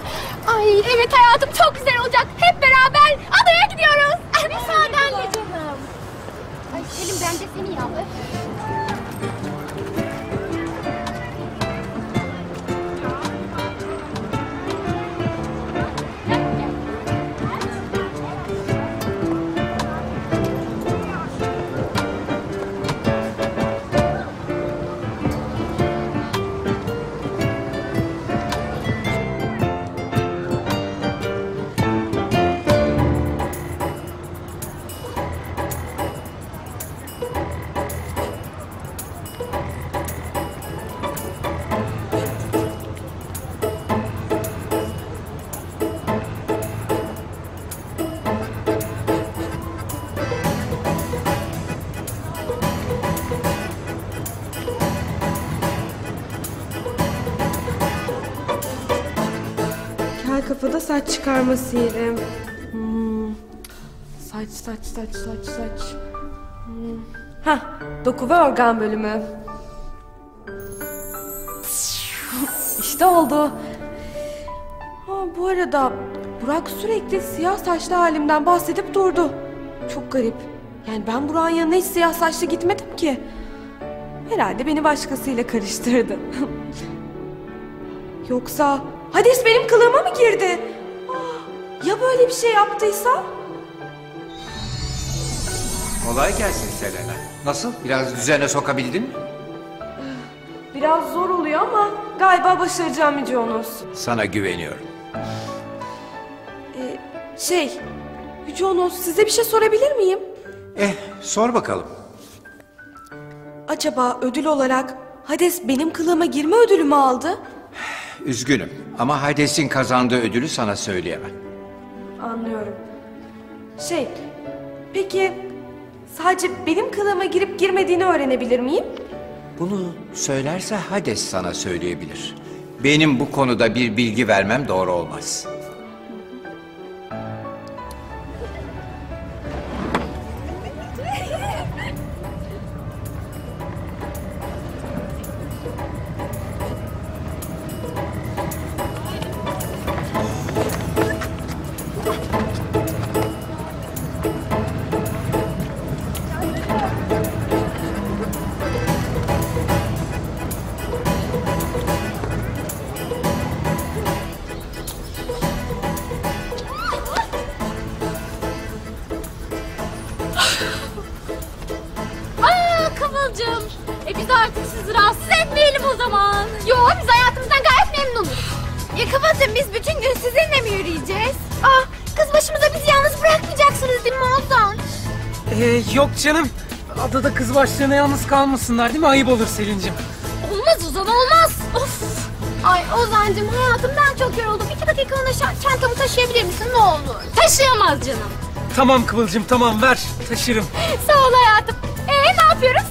Ay evet hayatım çok güzel olacak. Hep beraber adaya gidiyoruz. Müsaadenle canım. Ay Selim ben de seni ya. Saç çıkarma sihiri. Hmm. Saç, saç, saç, saç, saç. Hmm. Hah, doku ve organ bölümü. işte oldu. Ha, bu arada Burak sürekli siyah saçlı halimden bahsedip durdu. Çok garip. Yani ben Burak'ın yanına hiç siyah saçlı gitmedim ki. Herhalde beni başkasıyla karıştırdı. Yoksa Hades benim kılığıma mı girdi? Ya böyle bir şey yaptıysa? Kolay gelsin Selena. Nasıl? Biraz düzene sokabildin mi? Biraz zor oluyor ama galiba başaracağım Yüce Onos. Sana güveniyorum. Ee, şey, Yüce Onos size bir şey sorabilir miyim? Eh, sor bakalım. Acaba ödül olarak Hades benim kılığıma girme ödülü mü aldı? Üzgünüm ama Hades'in kazandığı ödülü sana söyleyemem. Anlıyorum. Şey, peki sadece benim kılığıma girip girmediğini öğrenebilir miyim? Bunu söylerse Hades sana söyleyebilir. Benim bu konuda bir bilgi vermem doğru olmaz. Canım. Adada kız başlarına yalnız kalmasınlar değil mi? Ayıp olur Selin'cim. Olmaz Ozan olmaz. Of. Ay Ozan'cım hayatım ben çok yoruldum. İki dakikalığına çantamı taşıyabilir misin ne olur? Taşıyamaz canım. Tamam Kıvılcım tamam ver taşırım. Sağ ol hayatım. Ee ne yapıyoruz?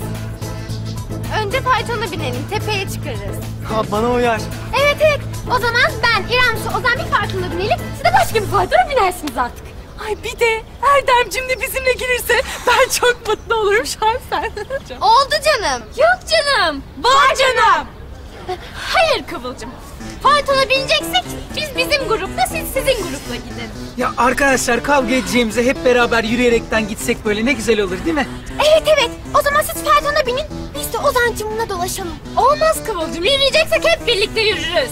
Önce faytona binelim tepeye çıkarız. Ha bana uyar. Evet evet o zaman ben İrem Su Ozan bir faytona binelim. Siz de başka bir faytona binersiniz artık. Ay bir de Erdemcim de bizimle gelirse ben çok mutlu olurum şahsen. Oldu canım. Yok canım. Var canım. Hayır Kıvılcım. Faytona bineceksek biz bizim grupla siz sizin grupla gidin. Ya arkadaşlar kavga edeceğimize hep beraber yürüyerekten gitsek böyle ne güzel olur değil mi? Evet evet o zaman siz faytona binin. Biz de Ozan'cımla dolaşalım. Olmaz Kıvılcım. Yürüyeceksek hep birlikte yürürüz.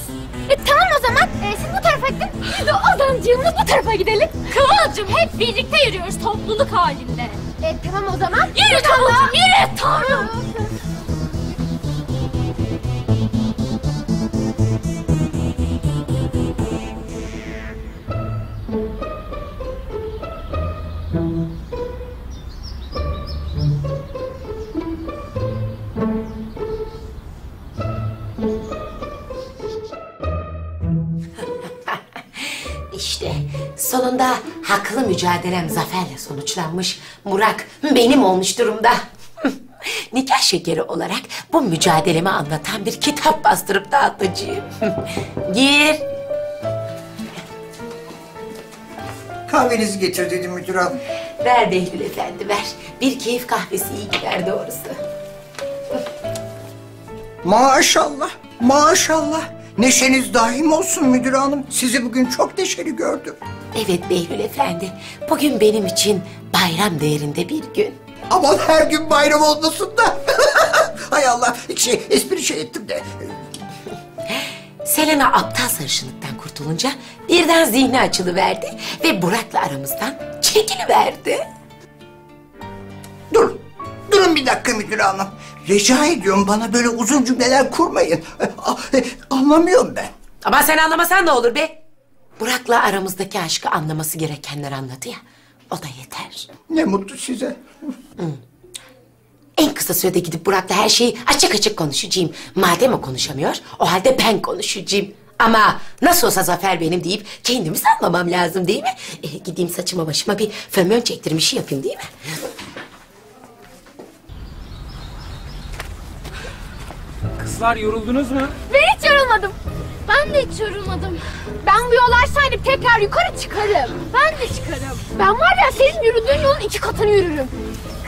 E tamam o zaman e, siz bu tarafa gidin. Biz de Ozan'cığımla bu tarafa gidelim. Kıvılcım hep birlikte yürüyoruz topluluk halinde. E tamam o zaman. Yürü Kıvılcım yürü. Tamam. İşte sonunda haklı mücadelem zaferle sonuçlanmış. Burak benim olmuş durumda. Nikah şekeri olarak bu mücadelemi anlatan bir kitap bastırıp dağıtacağım. Gir. Kahvenizi getir dedi müdür hanım. Ver Behlül Efendi ver. Bir keyif kahvesi iyi gider doğrusu. Maşallah, maşallah. Neşeniz daim olsun müdür hanım. Sizi bugün çok neşeli gördüm. Evet Behlül Efendi. Bugün benim için bayram değerinde bir gün. Aman her gün bayram olmasın da. Hay Allah, şey, espri şey ettim de. Selena aptal sarışınlıktan kurtulunca birden zihni açılıverdi ve Burak'la aramızdan çekiliverdi. Dur, durun bir dakika müdür hanım. Rica ediyorum bana böyle uzun cümleler kurmayın. Ah, Anlamıyorum ben. Ama sen anlamasan ne olur be? Burak'la aramızdaki aşkı anlaması gerekenler anladı ya. O da yeter. Ne mutlu size. En kısa sürede gidip Burak'la her şeyi açık açık konuşacağım. Madem o konuşamıyor, o halde ben konuşacağım. Ama nasıl olsa Zafer benim deyip kendimi sallamam lazım değil mi? E, gideyim saçıma başıma bir fönmön çektirmişi yapayım değil mi? Kızlar yoruldunuz mu? Ben hiç yorulmadım. Ben de hiç yorulmadım. Ben bu yollar sayılıp tekrar yukarı çıkarım. Ben de çıkarım. Ben var ya senin yürüdüğün yolun iki katını yürürüm.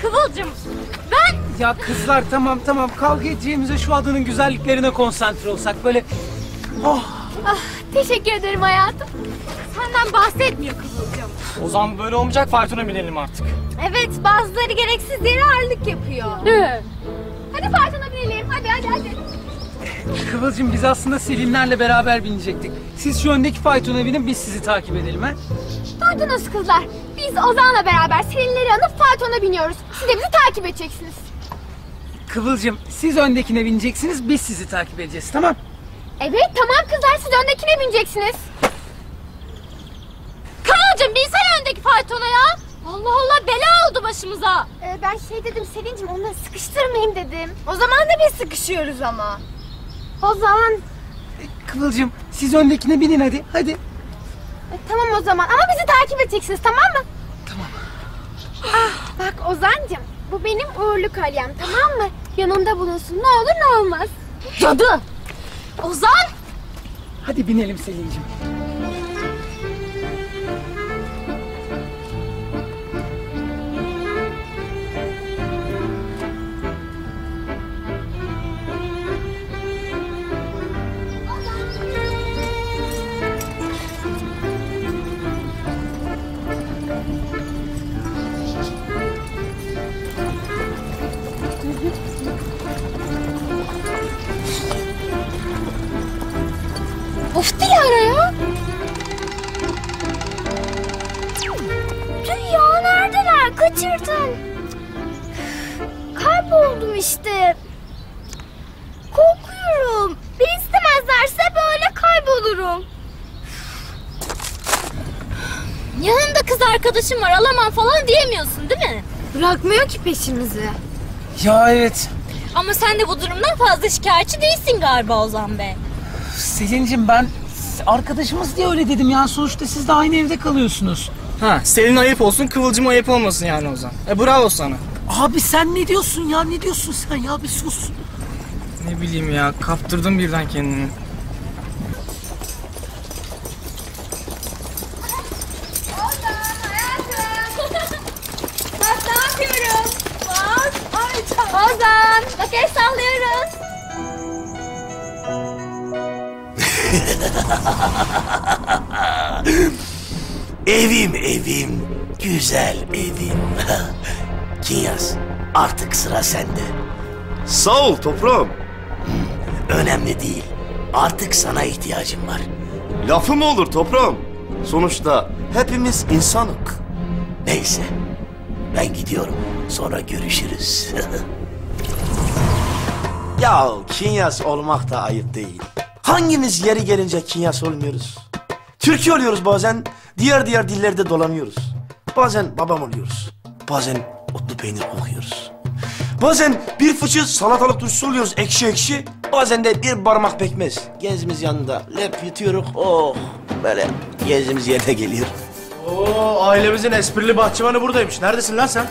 Kıvılcım ben... Ya kızlar tamam tamam kavga edeceğimize şu adanın güzelliklerine konsantre olsak böyle... Oh Ah, teşekkür ederim hayatım. Senden bahsetmiyor Kıvılcım. O zaman böyle olmayacak faytona binelim artık. Evet bazıları gereksiz yere ağırlık yapıyor. Hadi faytona binelim. Hadi hadi hadi. Kıvılcım biz aslında Selinlerle beraber binecektik. Siz şu öndeki faytona binin biz sizi takip edelim ha. Duydunuz kızlar. Biz Ozan'la beraber Selinleri anıp faytona biniyoruz. Siz de bizi takip edeceksiniz. Kıvılcım siz öndekine bineceksiniz biz sizi takip edeceğiz tamam? Evet tamam kızlar siz öndekine bineceksiniz. Kıvılcım binsene öndeki faytona ya. Allah Allah bela oldu başımıza. Ee, ben şey dedim Selin'cim onları sıkıştırmayayım dedim. O zaman da biz sıkışıyoruz ama. O zaman Kıvılcım siz öndekine binin hadi hadi. E, tamam o zaman ama bizi takip edeceksiniz tamam mı? Tamam. Ah bak Ozan'cım bu benim uğurlu kolyem tamam mı? Yanımda bulunsun ne olur ne olmaz. Cadı. Ozan. Hadi binelim Selin'cim. İşte. Korkuyorum. Beni istemezlerse böyle kaybolurum. Yanında kız arkadaşım var alamam falan diyemiyorsun değil mi? Bırakmıyor ki peşimizi. Ya evet. Ama sen de bu durumdan fazla şikayetçi değilsin galiba Ozan Bey. Selin'cim ben arkadaşımız diye öyle dedim ya sonuçta siz de aynı evde kalıyorsunuz. Ha, Selin ayıp olsun, Kıvılcım ayıp olmasın yani Ozan. E bravo sana. Abi sen ne diyorsun ya ne diyorsun sen ya bir sus. Ne bileyim ya, kaptırdım birden kendini. Bak ne yapıyorum? Bak. Ay Ozan. Bak el sallıyoruz. Evim evim, güzel evim. Kinyas, artık sıra sende. Sağ ol toprağım. Önemli değil. Artık sana ihtiyacım var. Lafı mı olur toprağım? Sonuçta hepimiz insanık. Neyse. Ben gidiyorum. Sonra görüşürüz. Ya kinyas olmak da ayıp değil. Hangimiz yeri gelince kinyas olmuyoruz? Türkiye oluyoruz bazen, diğer diğer dillerde dolanıyoruz. Bazen babam oluyoruz. Bazen otlu peynir kokuyoruz. Bazen bir fıçı salatalık turşusu oluyoruz ekşi ekşi. Bazen de bir parmak pekmez. Genzimiz yanında lep yutuyoruz. Oh böyle genzimiz yerine geliyor. Oo ailemizin esprili bahçıvanı buradaymış. Neredesin lan sen?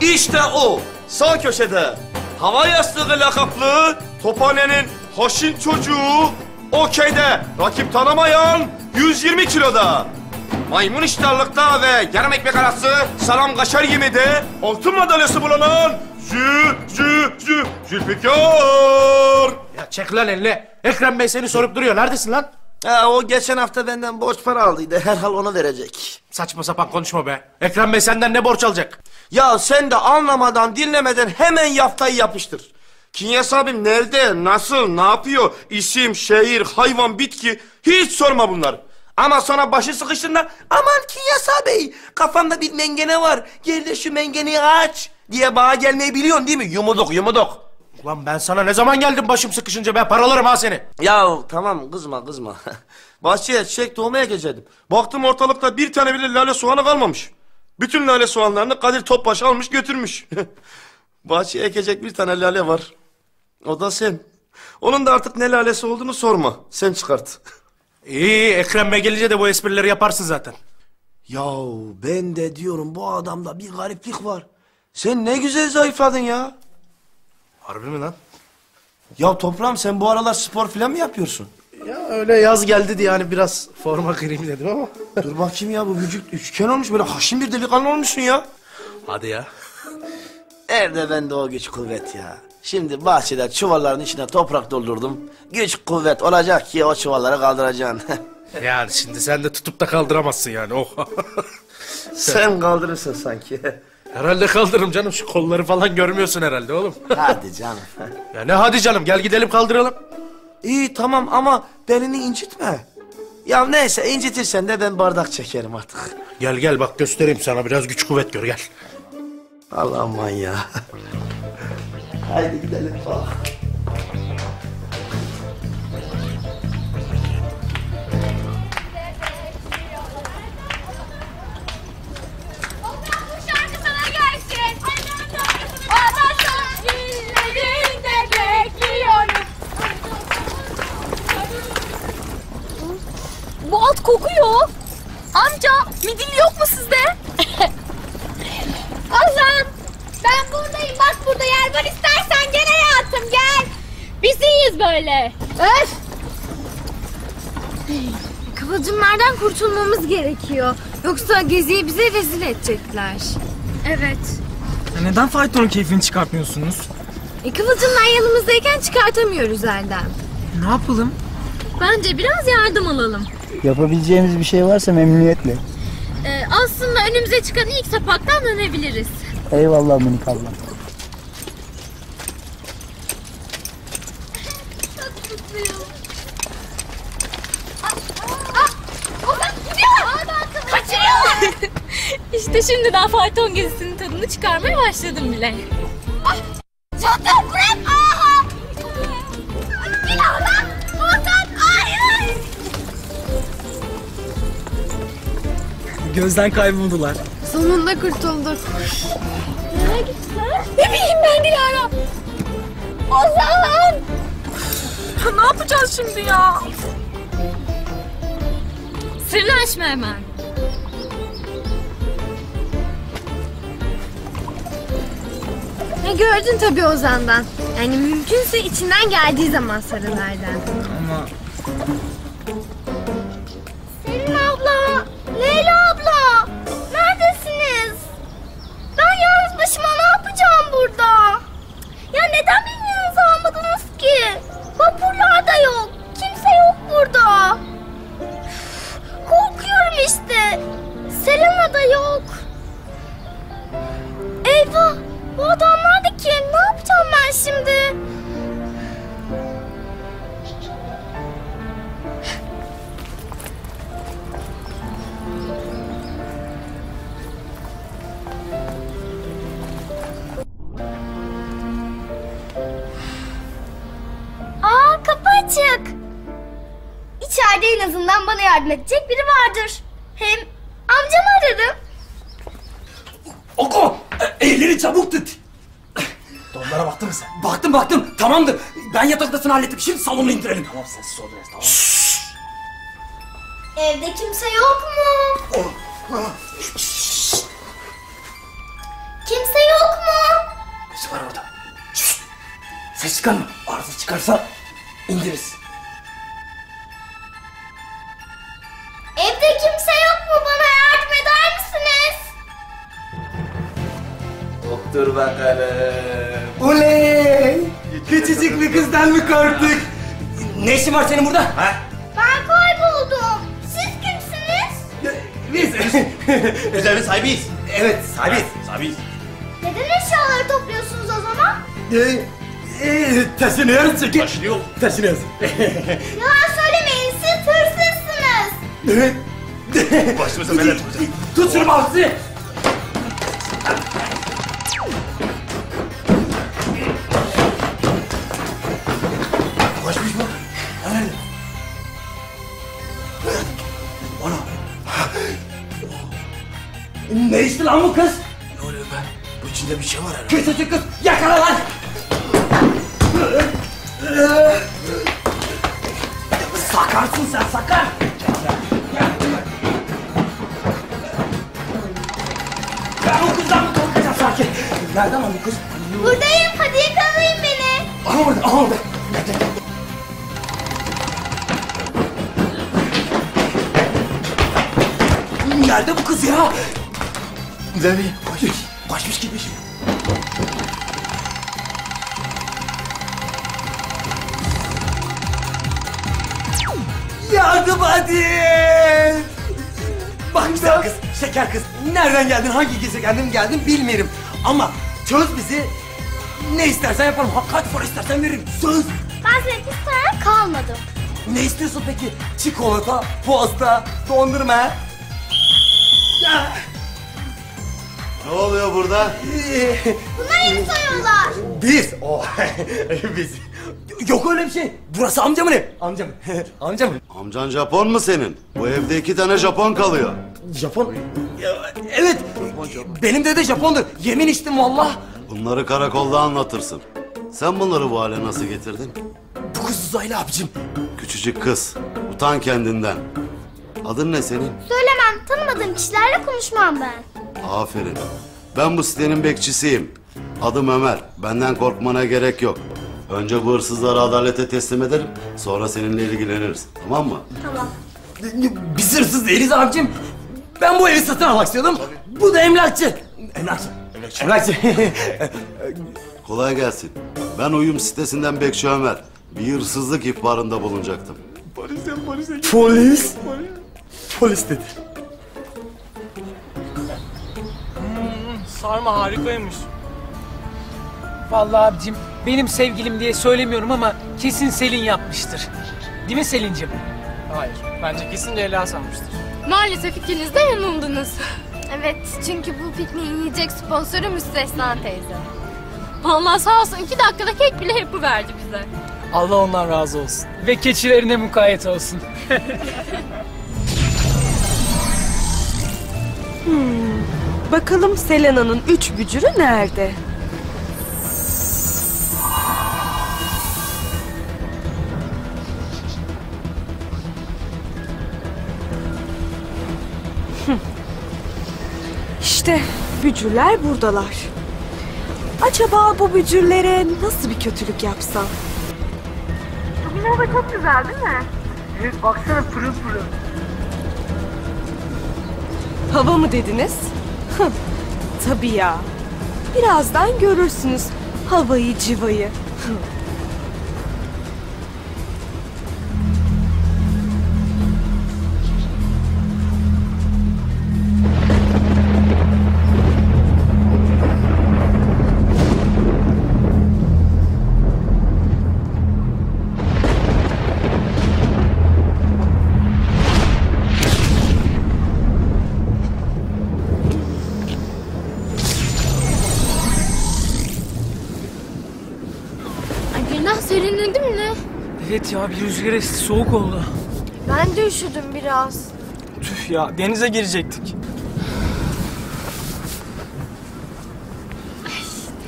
İşte o sağ köşede. hava yastığı lakaplı Tophane'nin haşin çocuğu okeyde rakip tanımayan 120 kiloda. Maymun iştahlıkta ve yarım ekmek arası salam kaşar yemede altın madalyası bulunan Zü, Zü, Zü, Zülfikar. Ya çek lan elini. Ekrem Bey seni sorup duruyor. Neredesin lan? Ha, o geçen hafta benden borç para aldıydı. Herhal onu verecek. Saçma sapan konuşma be. Ekrem Bey senden ne borç alacak? Ya sen de anlamadan dinlemeden hemen yaftayı yapıştır. Kinyas abim nerede, nasıl, ne yapıyor? İsim, şehir, hayvan, bitki hiç sorma bunlar. Ama sonra başı sıkıştığında aman Kinyas abi kafamda bir mengene var. Gel de şu mengeneyi aç diye bana gelmeyi biliyorsun değil mi? Yumuduk yumuduk. Ulan ben sana ne zaman geldim başım sıkışınca ben paralarım ha seni. Ya tamam kızma kızma. Bahçeye çiçek tohumaya geçerdim. Baktım ortalıkta bir tane bile lale soğanı kalmamış. Bütün lale soğanlarını Kadir Topbaş almış götürmüş. Bahçeye ekecek bir tane lale var. O da sen. Onun da artık ne lalesi olduğunu sorma. Sen çıkart. İyi Ekrem Bey gelince de bu esprileri yaparsın zaten. Yahu ben de diyorum bu adamda bir gariplik var. Sen ne güzel zayıfladın ya. Harbi mi lan? Ya toprağım sen bu aralar spor falan mı yapıyorsun? Ya öyle yaz geldi diye yani biraz forma kırayım dedim ama. Dur bakayım ya bu vücut üçgen olmuş böyle haşin bir delikanlı olmuşsun ya. Hadi ya. Nerede bende o güç kuvvet ya. Şimdi bahçede çuvalların içine toprak doldurdum. Güç kuvvet olacak ki o çuvalları kaldıracaksın. Yani şimdi sen de tutup da kaldıramazsın yani. Oh. Sen kaldırırsın sanki. herhalde kaldırırım canım. Şu kolları falan görmüyorsun herhalde oğlum. Hadi canım. ya ne hadi canım gel gidelim kaldıralım. İyi tamam ama belini incitme. Ya neyse incitirsen de ben bardak çekerim artık. Gel gel bak göstereyim sana biraz güç kuvvet gör gel. Allah'ım manyağı. Haydi gidelim bekliyorum. Bu at kokuyor. Amca midilli yok mu sizde? Ozan ben buradayım bak burada yer var istersen gel hayatım gel. Biz iyiyiz böyle. Öf. Kıvılcımlardan kurtulmamız gerekiyor. Yoksa geziyi bize rezil edecekler. Evet. neden faytonun keyfini çıkartmıyorsunuz? E, kıvılcımlar yanımızdayken çıkartamıyoruz elden. Ne yapalım? Bence biraz yardım alalım. Yapabileceğimiz bir şey varsa memnuniyetle. Ee, aslında önümüze çıkan ilk sapaktan dönebiliriz. Eyvallah minik ablam. Kaçırıyorlar. İşte şimdiden fayton gezisinin tadını çıkarmaya başladım bile. Çatır bırak. Aha. Dilara. Ozan hayır. Gözden kayboldular. Sonunda kurtulduk. Nereye gittiler? Ne bileyim ben Dilara. Ozan. ne yapacağız şimdi ya? Sırnaşma hemen. Ne gördün tabii Ozan'dan. Yani mümkünse içinden geldiği zaman sarılardan. Ama Odasını hallettim. Şimdi salonu indirelim. Tamam sessiz ol biraz tamam. Evde kimse yok mu? Kimse yok mu? Birisi var orada. çıkarma. Arıza çıkarsa indiririz. Evde kimse yok mu? Bana yardım eder misiniz? Dur bakalım. Oley! Küçücük bir kızdan mı korktuk? Ne işin var senin burada? Ha? Ben kayboldum. Siz kimsiniz? Biz. Evin sahibiyiz. Evet sahibiz. Sahibiz. Neden eşyaları topluyorsunuz o zaman? Ee, e, taşınıyoruz çünkü. Taşınıyor. Taşınıyoruz. Yalan söylemeyin. Siz hırsızsınız. Evet. Başımıza bela tutacak. Tut şunu Mahsi. Lan bu kız? Ne oluyor be? Bu içinde bir şey var herhalde. Küçücük kız yakala lan. Sakarsın sen sakar. Ben o kızdan mı korkacağım sanki? Nerede lan bu kız? Buradayım. Hadi yakalayın beni. Aha orada, aha orada. Nerede bu kız ya? Levi, kaçmış. Kaçmış gitmiş. Yardım edin! Bak güzel kız, şeker kız. Nereden geldin, hangi gezegeniden geldin bilmiyorum. Ama çöz bizi. Ne istersen yaparım. Ha, Kaç para istersen veririm. Söz. Ben senin isteyen kalmadım. Ne istiyorsun peki? Çikolata, pasta, dondurma. Ne oluyor burada? Bunlar yeni soyuyorlar. Biz. Oh. Biz. Yok öyle bir şey. Burası amcamın ev. Amcamın. amcamın. Amcan Japon mu senin? Bu evde iki tane Japon kalıyor. Japon? Evet. Benim dede Japondur. Yemin içtim vallah. Bunları karakolda anlatırsın. Sen bunları bu hale nasıl getirdin? Bu kız uzaylı abicim. Küçücük kız. Utan kendinden. Adın ne senin? Söylemem. Tanımadığım kişilerle konuşmam ben. Aferin. Ben bu sitenin bekçisiyim. Adım Ömer. Benden korkmana gerek yok. Önce bu hırsızları adalete teslim ederim. Sonra seninle ilgileniriz. Tamam mı? Tamam. Biz hırsız değiliz abicim. Ben bu evi satın almak istiyordum. Bu da emlakçı. Emlakçı. Emlakçı. Kolay gelsin. Ben uyum sitesinden Bekçi Ömer. Bir hırsızlık ihbarında bulunacaktım. Polis. Polis dedi. Sarma harikaymış. Vallahi abicim benim sevgilim diye söylemiyorum ama kesin Selin yapmıştır. Değil mi Selin'cim? Hayır. Bence kesin Leyla sanmıştır. Maalesef ikiniz de yanıldınız. Evet çünkü bu pikniğin yiyecek sponsoru Müstesna teyze. Vallahi sağ olsun iki dakikada kek bile yapıverdi bize. Allah ondan razı olsun. Ve keçilerine mukayyet olsun. Hmm, Bakalım Selena'nın üç bücürü nerede? İşte bücürler buradalar. Acaba bu bücürlere nasıl bir kötülük yapsam? Bugün hava çok güzel değil mi? Evet baksana pırıl pırıl. Hava mı dediniz? Hıh, Tabii ya. Birazdan görürsünüz havayı civayı. Evet ya bir rüzgar esti soğuk oldu. Ben de üşüdüm biraz. Tüh ya denize girecektik.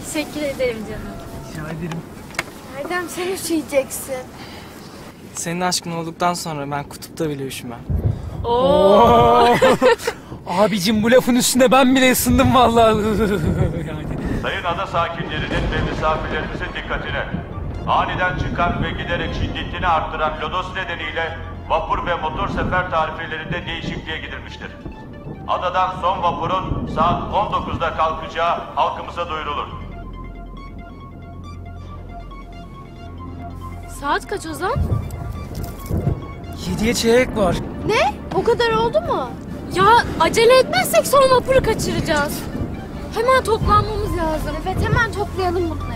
Teşekkür ederim canım. Rica ederim. Erdem sen üşüyeceksin. Senin aşkın olduktan sonra ben kutupta bile üşümem. Oo. Abicim bu lafın üstüne ben bile ısındım vallahi. yani. Sayın ada sakinlerinin ve misafirlerimizin dikkatine. Aniden çıkan ve giderek şiddetini arttıran lodos nedeniyle vapur ve motor sefer tarifelerinde değişikliğe gidilmiştir. Adadan son vapurun saat 19'da kalkacağı halkımıza duyurulur. Saat kaç Ozan? Yediye çeyrek var. Ne? O kadar oldu mu? Ya acele etmezsek son vapuru kaçıracağız. Hemen toplanmamız lazım. Evet hemen toplayalım bunları.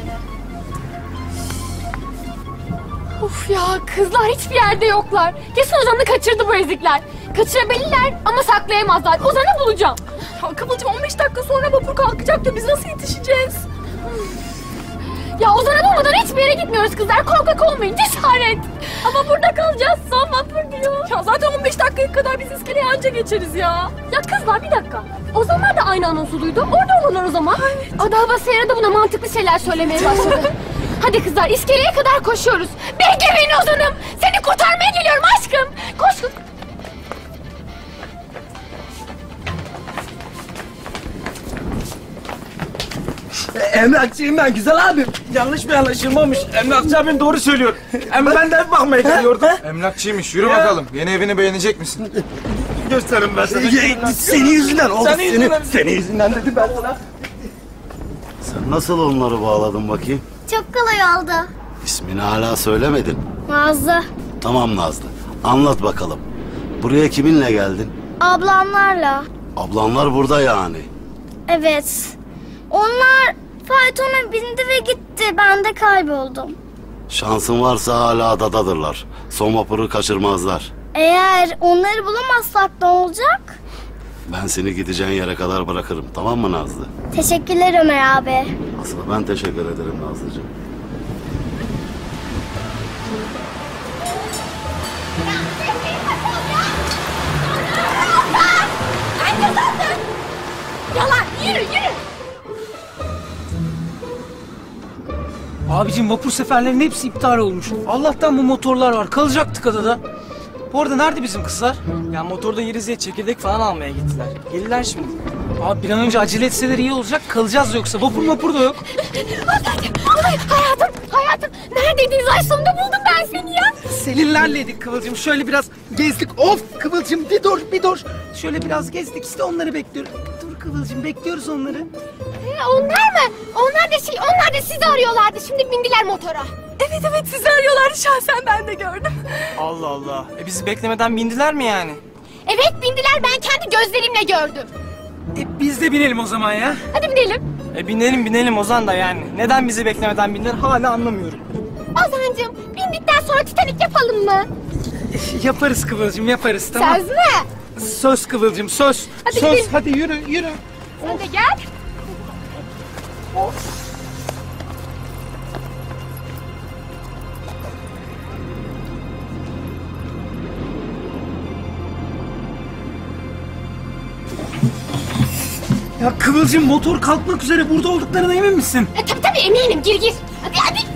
Uf ya kızlar hiçbir yerde yoklar. Kesin Ozan'ı kaçırdı bu ezikler. Kaçırabilirler ama saklayamazlar. Ozan'ı bulacağım. Ya Kıvılcım 15 dakika sonra vapur kalkacak da biz nasıl yetişeceğiz? Ya Ozan'ı bulmadan hiçbir yere gitmiyoruz kızlar. Korkak olmayın cesaret. Ama burada kalacağız son vapur diyor. Ya zaten 15 dakikaya kadar biz iskeleye anca geçeriz ya. Ya kızlar bir dakika. Ozanlar da aynı anonsu duydu. Orada olurlar o zaman. Ada Havasıyla da buna mantıklı şeyler söylemeye başladı. Hadi kızlar iskeleye kadar koşuyoruz. Bekle beni Ozan'ım. Seni kurtarmaya geliyorum aşkım. Koş koş. Emlakçıyım ben güzel abim. Yanlış bir anlaşılma olmuş. Emlakçı abim doğru söylüyor. Ama ben de ev bakmaya geliyordum. Emlakçıymış. Yürü bakalım. Yeni evini beğenecek misin? Gösterin ben sana. Senin yüzünden oldu. Senin yüzünden. Senin yüzünden dedim ben sana. Sen nasıl onları bağladın bakayım? Çok kolay oldu. İsmini hala söylemedin. Nazlı. Tamam Nazlı. Anlat bakalım. Buraya kiminle geldin? Ablamlarla. Ablamlar burada yani. Evet. Onlar faytona bindi ve gitti. Ben de kayboldum. Şansın varsa hala adadadırlar. Son vapuru kaçırmazlar. Eğer onları bulamazsak ne olacak? Ben seni gideceğin yere kadar bırakırım. Tamam mı Nazlı? Teşekkürler Ömer abi. Asıl ben teşekkür ederim Nazlıcığım. Yalan yürü yürü. Abicim vapur seferlerinin hepsi iptal olmuş. Allah'tan bu motorlar var. Kalacaktık adada. Bu arada nerede bizim kızlar? Ya motorda yeriz diye çekirdek falan almaya gittiler. Gelirler şimdi. Abi bir an önce acele etseler iyi olacak. Kalacağız yoksa. Vapur vapur da yok. Ozan'cığım ay, hayatım hayatım. Neredeydiniz ay sonunda buldum ben seni ya. Selinlerleydik Kıvılcım. Şöyle biraz gezdik. Of Kıvılcım bir dur bir dur. Şöyle biraz gezdik işte onları bekliyoruz. Dur Kıvılcım bekliyoruz onları. He, onlar mı? Onlar da şey onlar da sizi arıyorlardı. Şimdi bindiler motora. Evet evet sizi arıyorlardı şahsen ben de gördüm. Allah Allah. E bizi beklemeden bindiler mi yani? Evet bindiler ben kendi gözlerimle gördüm. E, biz de binelim o zaman ya. Hadi binelim. E binelim binelim Ozan da yani. Neden bizi beklemeden bindiler hala anlamıyorum. Ozan'cığım bindikten sonra Titanik yapalım mı? Yaparız Kıvılcım yaparız tamam. Söz mü? Söz Kıvılcım söz. Hadi söz gidelim. hadi yürü yürü. Sen de gel. Ya Kıvılcım motor kalkmak üzere burada olduklarına emin misin? E, tabii tabii eminim gir gir. Hadi hadi.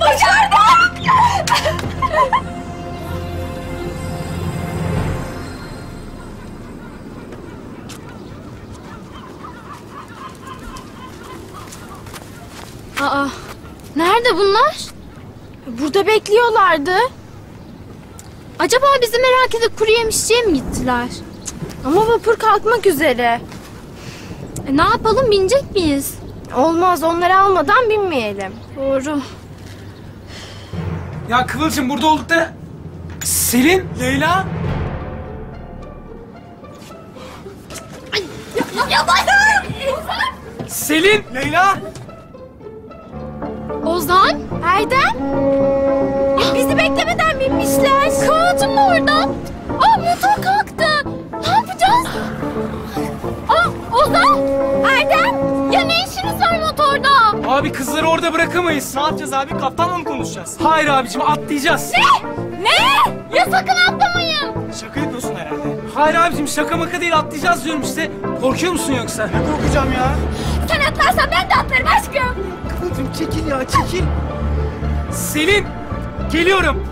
Başardık. Aa, nerede bunlar? Burada bekliyorlardı. Acaba bizi merak edip kuru yemişçiye mi gittiler? Ama vapur kalkmak üzere. E, ne yapalım binecek miyiz? Olmaz onları almadan binmeyelim. Doğru. Ya Kıvılcım burada oldukları... Selin? Leyla? Ya başardım. Selin? Leyla? Ozan? Erdem? Ya bizi beklemeden binmişler. Kıvılcım da orada. Aa motor kalktı. Ozan? Erdem? Ya ne işiniz var motorda? Abi kızları orada bırakamayız. Ne yapacağız abi? Kaptanla mı konuşacağız? Hayır abicim atlayacağız. Ne? Ne? Ya sakın atlamayın. Şaka yapıyorsun herhalde. Hayır abicim şaka maka değil atlayacağız diyorum işte. Korkuyor musun yoksa? Ne korkacağım ya? Sen atlarsan ben de atlarım aşkım. Kıvılcım çekil ya çekil. Selin geliyorum.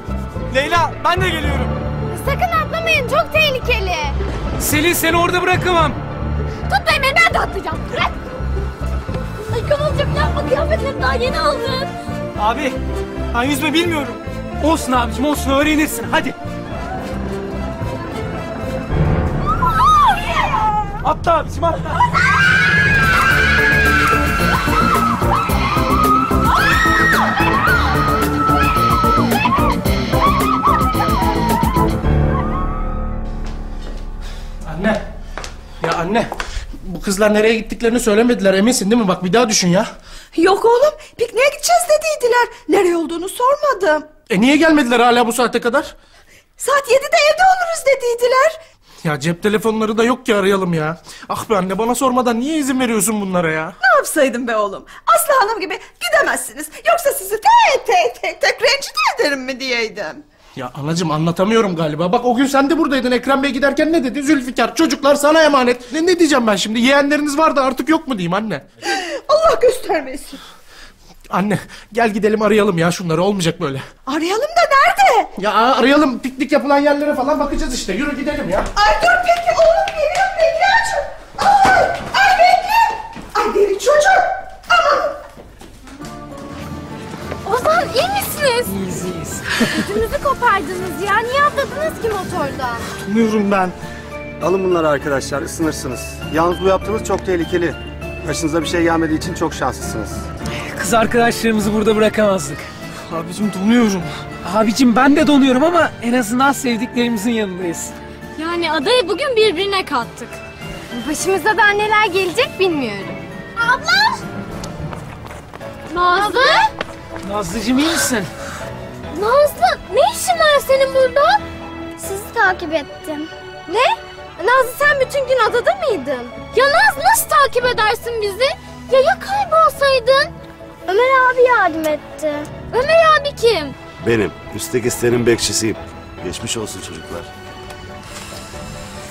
Leyla ben de geliyorum. Sakın atlamayın çok tehlikeli. Selin seni orada bırakamam. Tutmayın beni ben de atlayacağım. Bırak. Ay Kıvılcım ya Bak kıyafetlerini daha yeni aldın. Abi ben yüzme bilmiyorum. Olsun abicim olsun öğrenirsin hadi. Atla abicim atla. Ya anne. Bu kızlar nereye gittiklerini söylemediler eminsin değil mi? Bak bir daha düşün ya. Yok oğlum pikniğe gideceğiz dediydiler. Nereye olduğunu sormadım. E niye gelmediler hala bu saate kadar? Saat 7'de evde oluruz dediydiler. Ya cep telefonları da yok ki arayalım ya. Ah be anne bana sormadan niye izin veriyorsun bunlara ya? Ne yapsaydım be oğlum? Aslı Hanım gibi gidemezsiniz. Yoksa sizi tek tek tek tek rencide ederim mi diyeydim. Ya anacım anlatamıyorum galiba. Bak o gün sen de buradaydın. Ekrem Bey giderken ne dedi? Zülfikar çocuklar sana emanet. Ne, ne diyeceğim ben şimdi? Yeğenleriniz vardı artık yok mu diyeyim anne? Allah göstermesin. Anne gel gidelim arayalım ya şunları olmayacak böyle. Arayalım da nerede? Ya arayalım piknik yapılan yerlere falan bakacağız işte. Yürü gidelim ya. Ay dur peki oğlum geliyorum Bekliyacığım. Ay, ay bekle. Ay deli çocuk. Aman. Ozan iyi misiniz? İyiyiz iyiyiz. Ödünüzü kopardınız ya. Niye atladınız ki motordan? Bilmiyorum ben. Alın bunları arkadaşlar ısınırsınız. Yalnız bu yaptığınız çok tehlikeli. Başınıza bir şey gelmediği için çok şanslısınız. Kız arkadaşlarımızı burada bırakamazdık. Abicim donuyorum. Abicim ben de donuyorum ama en azından sevdiklerimizin yanındayız. Yani adayı bugün birbirine kattık. Başımıza da neler gelecek bilmiyorum. Abla! Nazlı? Nazlıcım iyi misin? Nazlı ne işin var senin burada? Sizi takip ettim. Ne? Nazlı sen bütün gün adada mıydın? Ya Naz nasıl takip edersin bizi? Ya ya kaybolsaydın? Ömer abi yardım etti. Ömer abi kim? Benim. Üstteki sitenin bekçisiyim. Geçmiş olsun çocuklar.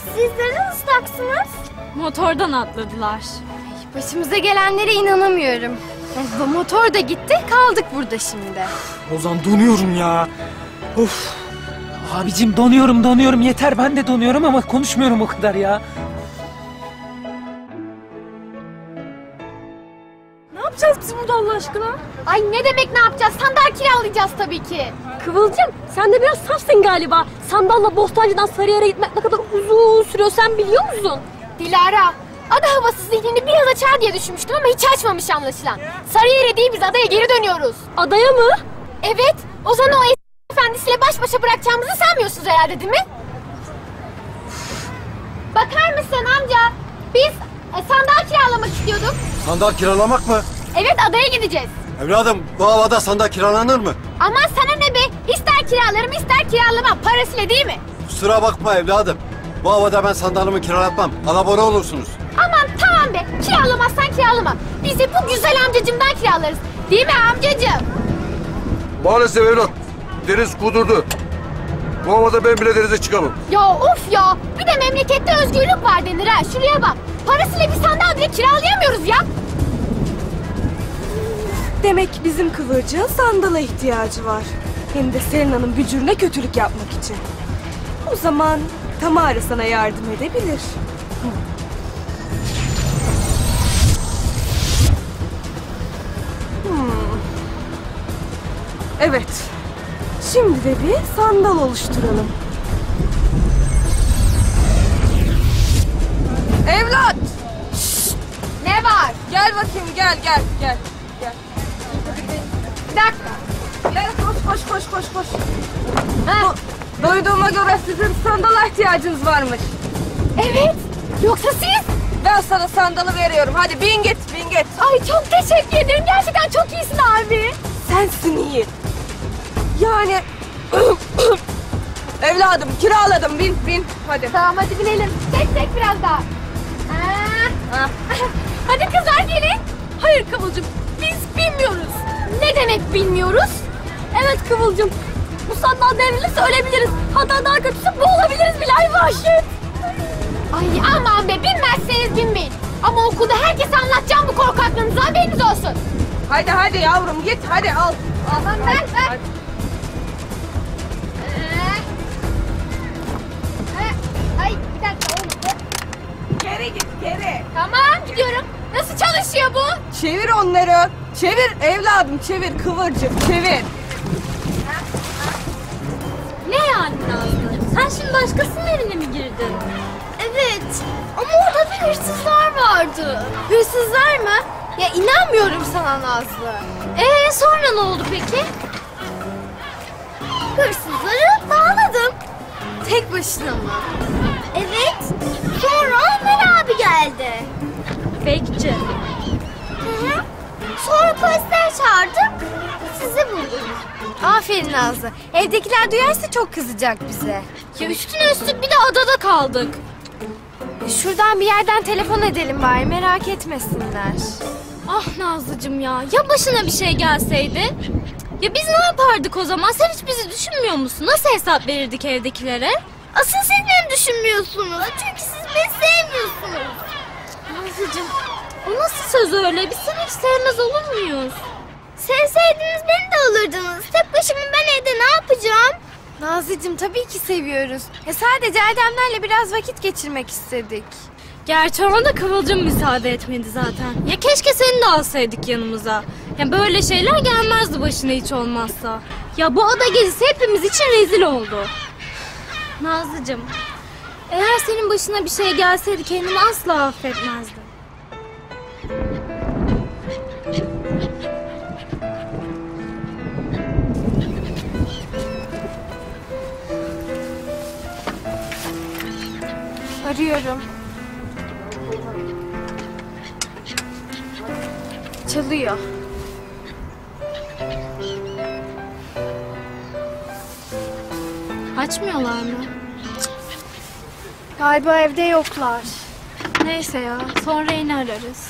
Sizlerin ıslaksınız. Motordan atladılar. Başımıza gelenlere inanamıyorum. Bu motor da gitti kaldık burada şimdi. Ozan donuyorum ya. Of. Abicim donuyorum donuyorum yeter ben de donuyorum ama konuşmuyorum o kadar ya. Ne yapacağız biz burada Allah aşkına? Ay ne demek ne yapacağız? Sandal kiralayacağız tabii ki. Kıvılcım sen de biraz safsın galiba. Sandalla Bostancı'dan Sarıyer'e gitmek ne kadar uzun sürüyor sen biliyor musun? Dilara, ada havası zihnini biraz açar diye düşünmüştüm ama hiç açmamış anlaşılan. Sarıyer'e değil biz adaya geri dönüyoruz. Adaya mı? Evet, Ozan'ı o es- efendisiyle baş başa bırakacağımızı sanmıyorsunuz herhalde değil mi? Bakar mısın amca? Biz e, sandal kiralamak istiyorduk. Sandal kiralamak mı? Evet adaya gideceğiz. Evladım bu havada sandal kiralanır mı? Aman sana ne be? İster kiralarım ister kiralamam. Parasıyla değil mi? Kusura bakma evladım. Bu havada ben sandalımı kiralatmam. Alabora olursunuz. Aman tamam be. Kiralamazsan kiralama. Biz de bu güzel amcacımdan kiralarız. Değil mi amcacım? Maalesef evlat. Deniz kudurdu. Bu havada ben bile denize çıkamam. Ya of ya. Bir de memlekette özgürlük var denir ha. Şuraya bak. Parasıyla bir sandal bile kiralayamıyoruz ya. Demek bizim Kıvırcık'ın sandala ihtiyacı var. Hem de Selena'nın bücürüne kötülük yapmak için. O zaman Tamara sana yardım edebilir. Evet. Şimdi de bir sandal oluşturalım. Evlat! Ne var? Gel bakayım gel gel gel. Gel. Bir dakika. Gel koş koş koş koş koş. Ha. Duyduğuma göre sizin sandala ihtiyacınız varmış. Evet. Yoksa siz? Ben sana sandalı veriyorum. Hadi bin git bin git. Ay çok teşekkür ederim. Gerçekten çok iyisin abi. Sensin iyi. Yani evladım kiraladım bin bin hadi. Tamam hadi binelim. Tek tek biraz daha. Ha. hadi kızlar gelin. Hayır Kıvılcım biz bilmiyoruz. Ne demek bilmiyoruz? Evet Kıvılcım. Bu sandal devrilirse ölebiliriz. Hatta daha kötüsü boğulabiliriz bile ay vahşet. Ay aman be binmezseniz binmeyin. Ama okulda herkese anlatacağım bu korkaklığınızı haberiniz olsun. Hadi hadi yavrum git hadi al. Aman ben bir dakika Geri git geri. Tamam gidiyorum. Nasıl çalışıyor bu? Çevir onları. Çevir evladım çevir Kıvırcık çevir. Ne yani Nazlı? Sen şimdi başkasının evine mi girdin? Evet. Ama orada bir hırsızlar vardı. Hırsızlar mı? Ya inanmıyorum sana Nazlı. Ee sonra ne oldu peki? Hırsızları bağladım. Tek başına mı? Evet. Sonra Ömer abi geldi. Bekçi. Hı hı. Sonra polisler çağırdık. Sizi bulduk. Aferin Nazlı. Evdekiler duyarsa çok kızacak bize. Ya üstüne üstlük bir de adada kaldık. Şuradan bir yerden telefon edelim bari merak etmesinler. Ah Nazlıcığım ya. Ya başına bir şey gelseydi? Ya biz ne yapardık o zaman? Sen hiç bizi düşünmüyor musun? Nasıl hesap verirdik evdekilere? Asıl siz beni düşünmüyorsunuz. Çünkü siz beni sevmiyorsunuz. Nazlıcığım o nasıl söz öyle? Biz seni hiç sevmez olur muyuz? Sevseydiniz beni de alırdınız. Tek başıma ben evde ne yapacağım? Nazlıcığım tabii ki seviyoruz. E sadece Erdemlerle biraz vakit geçirmek istedik. Gerçi ona da Kıvılcım müsaade etmedi zaten. Ya keşke seni de alsaydık yanımıza. Ya böyle şeyler gelmezdi başına hiç olmazsa. Ya bu ada gezisi hepimiz için rezil oldu. Nazlıcığım, eğer senin başına bir şey gelseydi kendimi asla affetmezdim. Arıyorum. Çalıyor. Açmıyorlar mı? Galiba evde yoklar. Neyse ya, sonra yine ararız.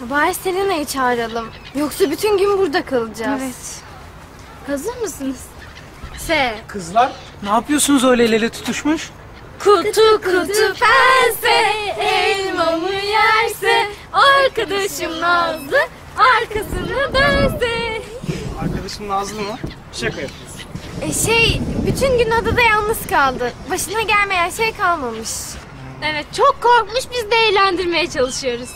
Ya Bari Selena'yı çağıralım. Yoksa bütün gün burada kalacağız. Evet. Hazır mısınız? S. Kızlar ne yapıyorsunuz öyle el ele tutuşmuş? Kutu kutu pense elmamı yerse arkadaşım Nazlı arkasını dönse. Arkadaşım Nazlı mı? Şaka yapıyorsun. E şey, bütün gün adada yalnız kaldı. Başına gelmeyen şey kalmamış. Evet çok korkmuş biz de eğlendirmeye çalışıyoruz.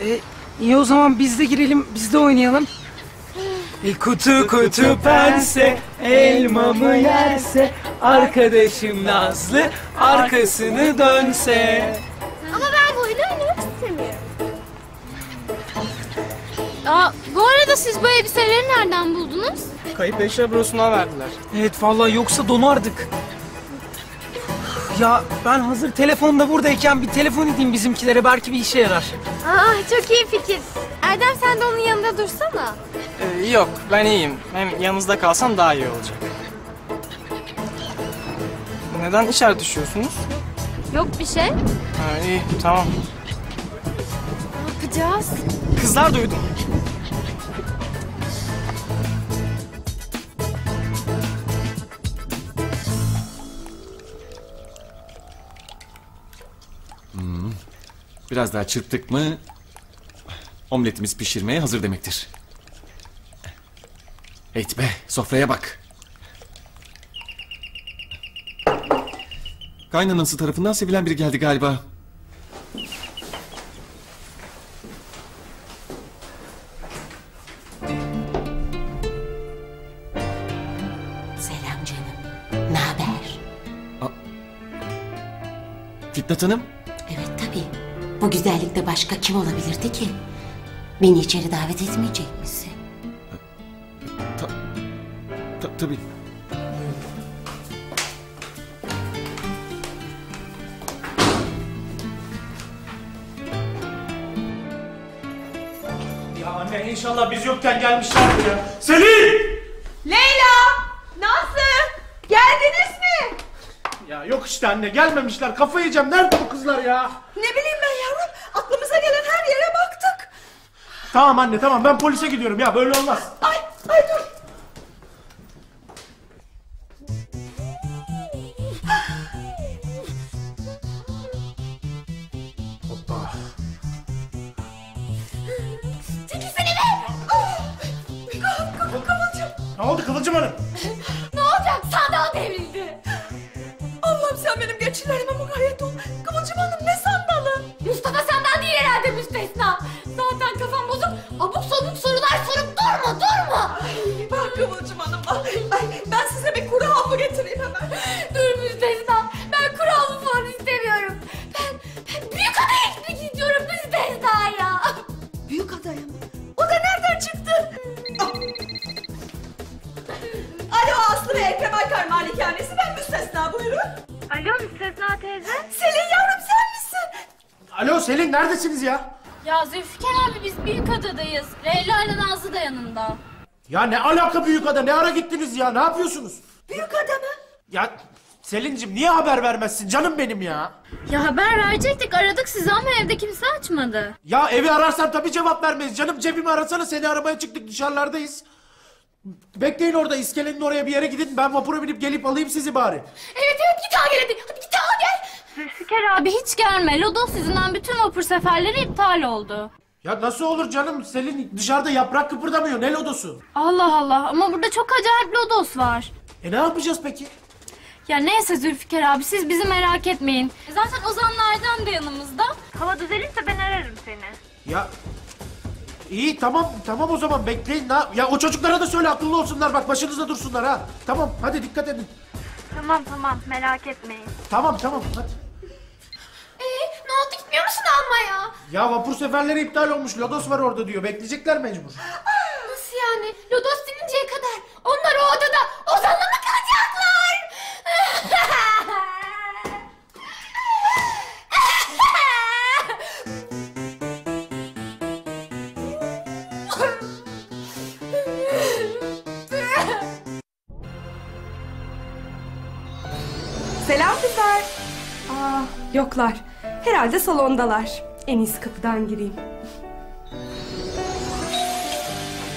E, iyi o zaman biz de girelim biz de oynayalım. E, kutu kutu pense elmamı yerse arkadaşım Nazlı arkasını dönse. Ama ben bu oyunu oynamak istemiyorum. Aa, bu arada siz bu elbiseleri nereden buldunuz? Kayıp eşya bürosuna verdiler. Evet vallahi yoksa donardık. Ya ben hazır telefonda buradayken bir telefon edeyim bizimkilere belki bir işe yarar. Aa, çok iyi fikir. Erdem sen de onun yanında dursana. Ee, yok ben iyiyim. Hem yanınızda kalsam daha iyi olacak. Neden işaret düşüyorsunuz? Yok bir şey. Ha, iyi tamam. Ne yapacağız? Kızlar duydum. Biraz daha çırptık mı omletimiz pişirmeye hazır demektir. Evet be sofraya bak. Kaynanası tarafından sevilen biri geldi galiba. Selam canım. Ne haber? Fitnat Hanım. Bu güzellikte başka kim olabilirdi ki? Beni içeri davet etmeyecek misin? ta- tabii. Ya anne inşallah biz yokken gelmişlerdir ya. Selin! Leyla! Nazlı! Geldiniz mi? Ya yok işte anne gelmemişler. Kafayı yiyeceğim. Nerede bu kızlar ya? Ne bileyim ben yavrum. Aklımıza gelen her yere baktık. Tamam anne tamam ben polise gidiyorum ya böyle olmaz. Ya ne alaka büyük ada? Ne ara gittiniz ya? Ne yapıyorsunuz? Büyük ada mı? Ya Selin'cim niye haber vermezsin? Canım benim ya. Ya haber verecektik aradık sizi ama evde kimse açmadı. Ya evi ararsam tabii cevap vermeyiz. Canım cebimi arasana seni aramaya çıktık dışarılardayız. Bekleyin orada iskelenin oraya bir yere gidin. Ben vapura binip gelip alayım sizi bari. Evet evet git al gel hadi. Hadi git al gel. Zülfikar abi hiç gelme. Lodos yüzünden bütün vapur seferleri iptal oldu. Ya nasıl olur canım? Selin dışarıda yaprak kıpırdamıyor. Ne lodosu? Allah Allah ama burada çok acayip Lodos var. E ne yapacağız peki? Ya neyse Zülfikar abi siz bizi merak etmeyin. Zaten Ozanlardan da yanımızda. Hava düzelirse ben ararım seni. Ya iyi tamam tamam o zaman bekleyin. Ne... Ya o çocuklara da söyle akıllı olsunlar bak başınızda dursunlar ha. Tamam hadi dikkat edin. Tamam tamam merak etmeyin. Tamam tamam hadi. Ee, ne oldu gitmiyor musun almaya? Ya vapur seferleri iptal olmuş. Lodos var orada diyor. Bekleyecekler mecbur. Nasıl yani? Lodos dininceye kadar onlar o odada Ozan'la mı kalacaklar? Selam kızlar. Aa, yoklar. Herhalde salondalar. En iyisi kapıdan gireyim.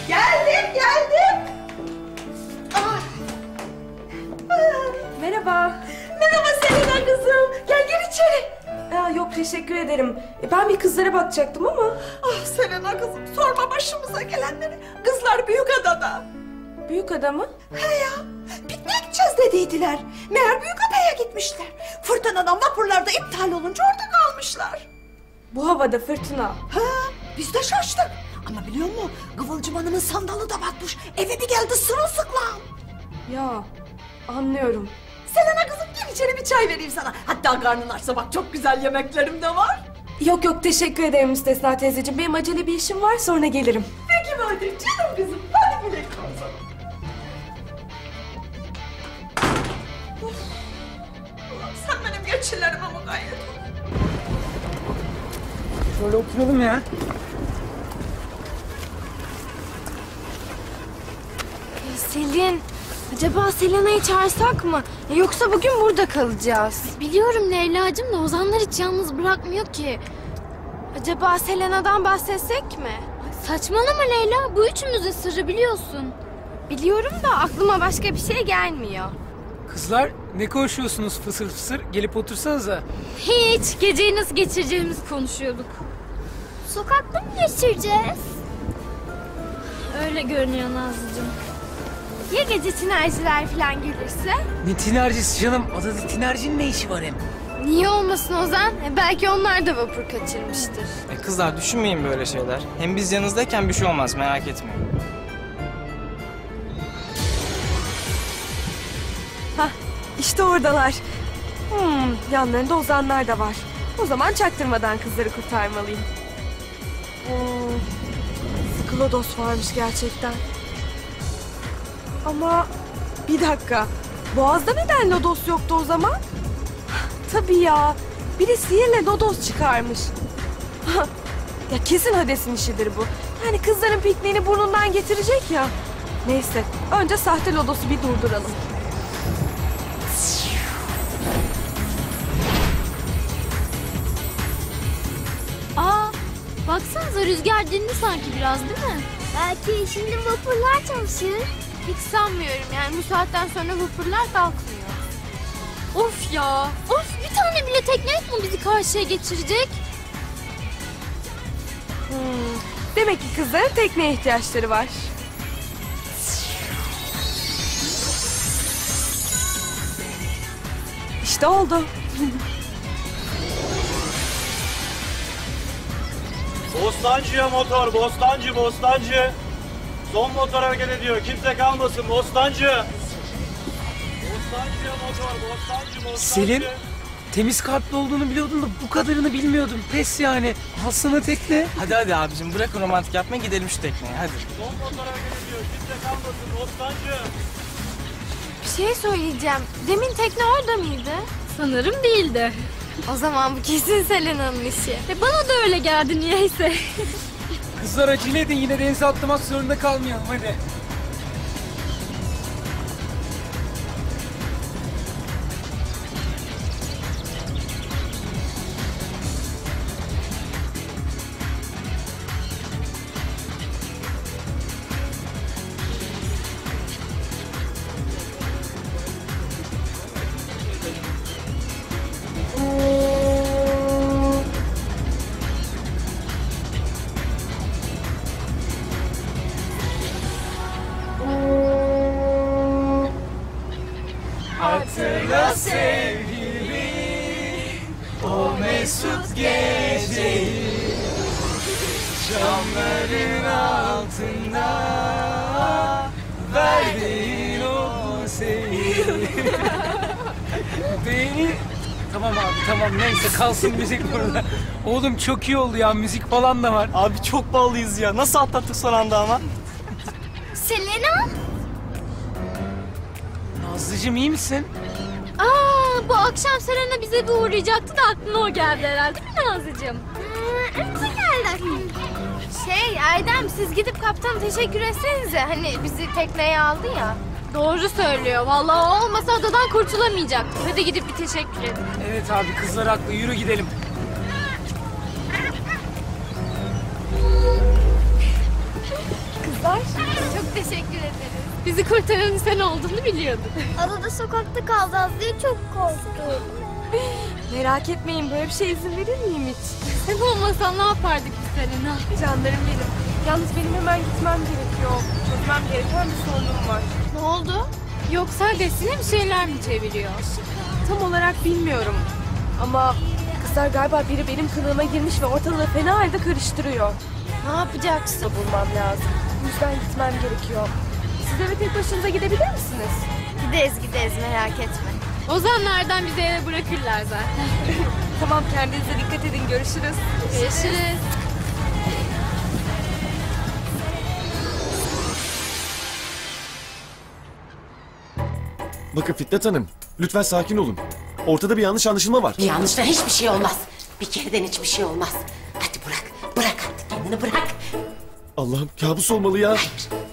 Geldim geldim. Merhaba. Merhaba Selena kızım. Gel gel içeri. Aa, yok teşekkür ederim. E, Ben bir kızlara bakacaktım ama. Ah Selena kızım sorma başımıza gelenleri. Kızlar büyük adada. Büyük adamı? He ya. Pikniğe gideceğiz dediydiler. Meğer büyük adaya gitmişler. Fırtınadan vapurlarda iptal olunca orada kalmışlar. Bu havada fırtına. Ha, biz de şaştık. Ama biliyor musun? Kıvılcım Hanım'ın sandalı da batmış. Eve bir geldi sırılsıklam. Ya anlıyorum. Selena kızım gel içeri bir çay vereyim sana. Hatta karnın açsa bak çok güzel yemeklerim de var. Yok yok teşekkür ederim Müstesna teyzeciğim. Benim acele bir işim var sonra gelirim. Peki madem canım kızım. Hadi güle. Ulan sen benim geçilerime mukayyet ol. Şöyle oturalım ya. Selin, acaba Selena'yı çağırsak mı? Yoksa bugün burada kalacağız. Biliyorum Leyla'cığım da Ozanlar hiç yalnız bırakmıyor ki. Acaba Selena'dan bahsetsek mi? Saçmalama Leyla, bu üçümüzün sırrı biliyorsun. Biliyorum da aklıma başka bir şey gelmiyor. Kızlar ne konuşuyorsunuz fısır fısır? Gelip otursanıza. Hiç, geceyi nasıl geçireceğimizi konuşuyorduk. Sokakta mı geçireceğiz? Öyle görünüyor Nazlıcığım. Ya gece tinerciler falan gelirse? Ne tinercisi canım? Adada tinercinin ne işi var hem? Niye olmasın Ozan? E, belki onlar da vapur kaçırmıştır. E kızlar düşünmeyin böyle şeyler. Hem biz yanınızdayken bir şey olmaz merak etmeyin. Hah işte oradalar. Hmm, yanlarında ozanlar da var. O zaman çaktırmadan kızları kurtarmalıyım. Lodos varmış gerçekten. Ama bir dakika. Boğaz'da neden lodos yoktu o zaman? Tabii ya. Biri sihirle lodos çıkarmış. ya kesin Hades'in işidir bu. Yani kızların pikniğini burnundan getirecek ya. Neyse önce sahte lodosu bir durduralım. Baksanıza rüzgar dindi sanki biraz değil mi? Belki şimdi vapurlar çalışır. Hiç sanmıyorum yani bu saatten sonra vapurlar kalkmıyor. Of ya, of bir tane bile tekne yok mu bizi karşıya geçirecek? Hmm, Demek ki kızların tekneye ihtiyaçları var. İşte oldu. Bostancı'ya motor, Bostancı, Bostancı. Son motor hareket ediyor. Kimse kalmasın, Bostancı. Bostancı'ya motor, Bostancı, Bostancı. Selin, temiz kalpli olduğunu biliyordum da bu kadarını bilmiyordum. Pes yani. Alsana tekne. Hadi hadi abicim bırakın romantik yapmayı gidelim şu tekneye hadi. Son motor hareket ediyor. Kimse kalmasın, Bostancı. Bir şey söyleyeceğim. Demin tekne orada mıydı? Sanırım değildi. O zaman bu kesin Selena'nın işi. E bana da öyle geldi niyeyse. Kızlar acele edin yine denize atlamak zorunda kalmayalım hadi. Oğlum çok iyi oldu ya müzik falan da var. Abi çok bağlıyız ya. Nasıl atlattık son anda ama? Selena? Nazlıcığım iyi misin? Aa, bu akşam Selena bize bir uğrayacaktı da aklına o geldi herhalde değil mi Nazlıcığım? Evet geldi Şey Erdem siz gidip kaptana teşekkür etsenize. Hani bizi tekneye aldı ya. Doğru söylüyor. Vallahi o olmasa adadan kurtulamayacak. Hadi gidip bir teşekkür edin. Evet abi kızlar haklı yürü gidelim. Teşekkür ederiz. Bizi kurtaran sen olduğunu biliyorduk. Adada sokakta kalacağız diye çok korktum. Merak etmeyin böyle bir şey izin verir miyim hiç? Sen olmasan ne yapardık biz Selena? Canlarım benim. Yalnız benim hemen gitmem gerekiyor. Çözmem gereken bir sorunum var. Ne oldu? Yoksa desine bir şeyler mi çeviriyor? Tam olarak bilmiyorum. Ama kızlar galiba biri benim kılığıma girmiş ve ortalığı fena halde karıştırıyor. Ne yapacaksın? Bulmam lazım. Bu yüzden gitmem gerekiyor. Siz eve tek başınıza gidebilir misiniz? Gideriz gideriz merak etme. Ozanlardan bizi eve bırakırlar zaten. tamam kendinize dikkat edin. Görüşürüz. Görüşürüz. Bakın Fitnat Hanım, lütfen sakin olun. Ortada bir yanlış anlaşılma var. Bir yanlıştan hiçbir şey olmaz. Bir kereden hiçbir şey olmaz. Hadi bırak. Bırak artık kendini bırak. Allah'ım kabus olmalı ya.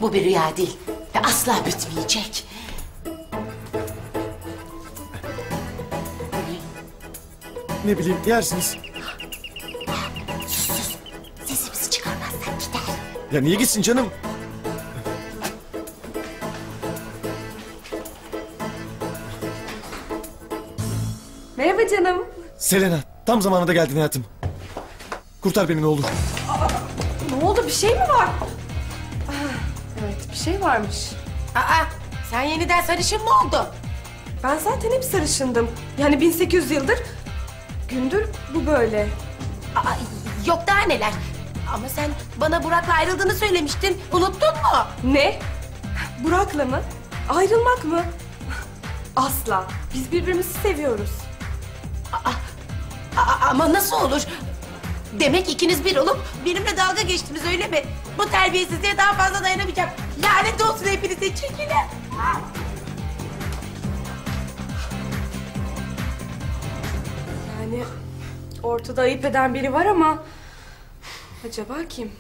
Bu bir rüya değil. Ve asla bitmeyecek. Ne bileyim yersiniz. Sesimizi çıkarmazsak gider. Ya niye gitsin canım? Merhaba canım. Selena, tam zamanında geldin hayatım. Kurtar beni ne olur. Oldu? Bir şey mi var? Ah, Evet bir şey varmış. Aa sen yeniden sarışın mı oldun? Ben zaten hep sarışındım. Yani 1800 yıldır. Gündür bu böyle. Aa, yok daha neler. Ama sen bana Burak'la ayrıldığını söylemiştin. Unuttun mu? Ne? Burak'la mı? Ayrılmak mı? Asla. Biz birbirimizi seviyoruz. Aa, ama nasıl olur? Demek ikiniz bir olup benimle dalga geçtiniz öyle mi? Bu terbiyesizliğe daha fazla dayanamayacağım. Lanet olsun hepinize çekilin. Yani ortada ayıp eden biri var ama... Acaba kim?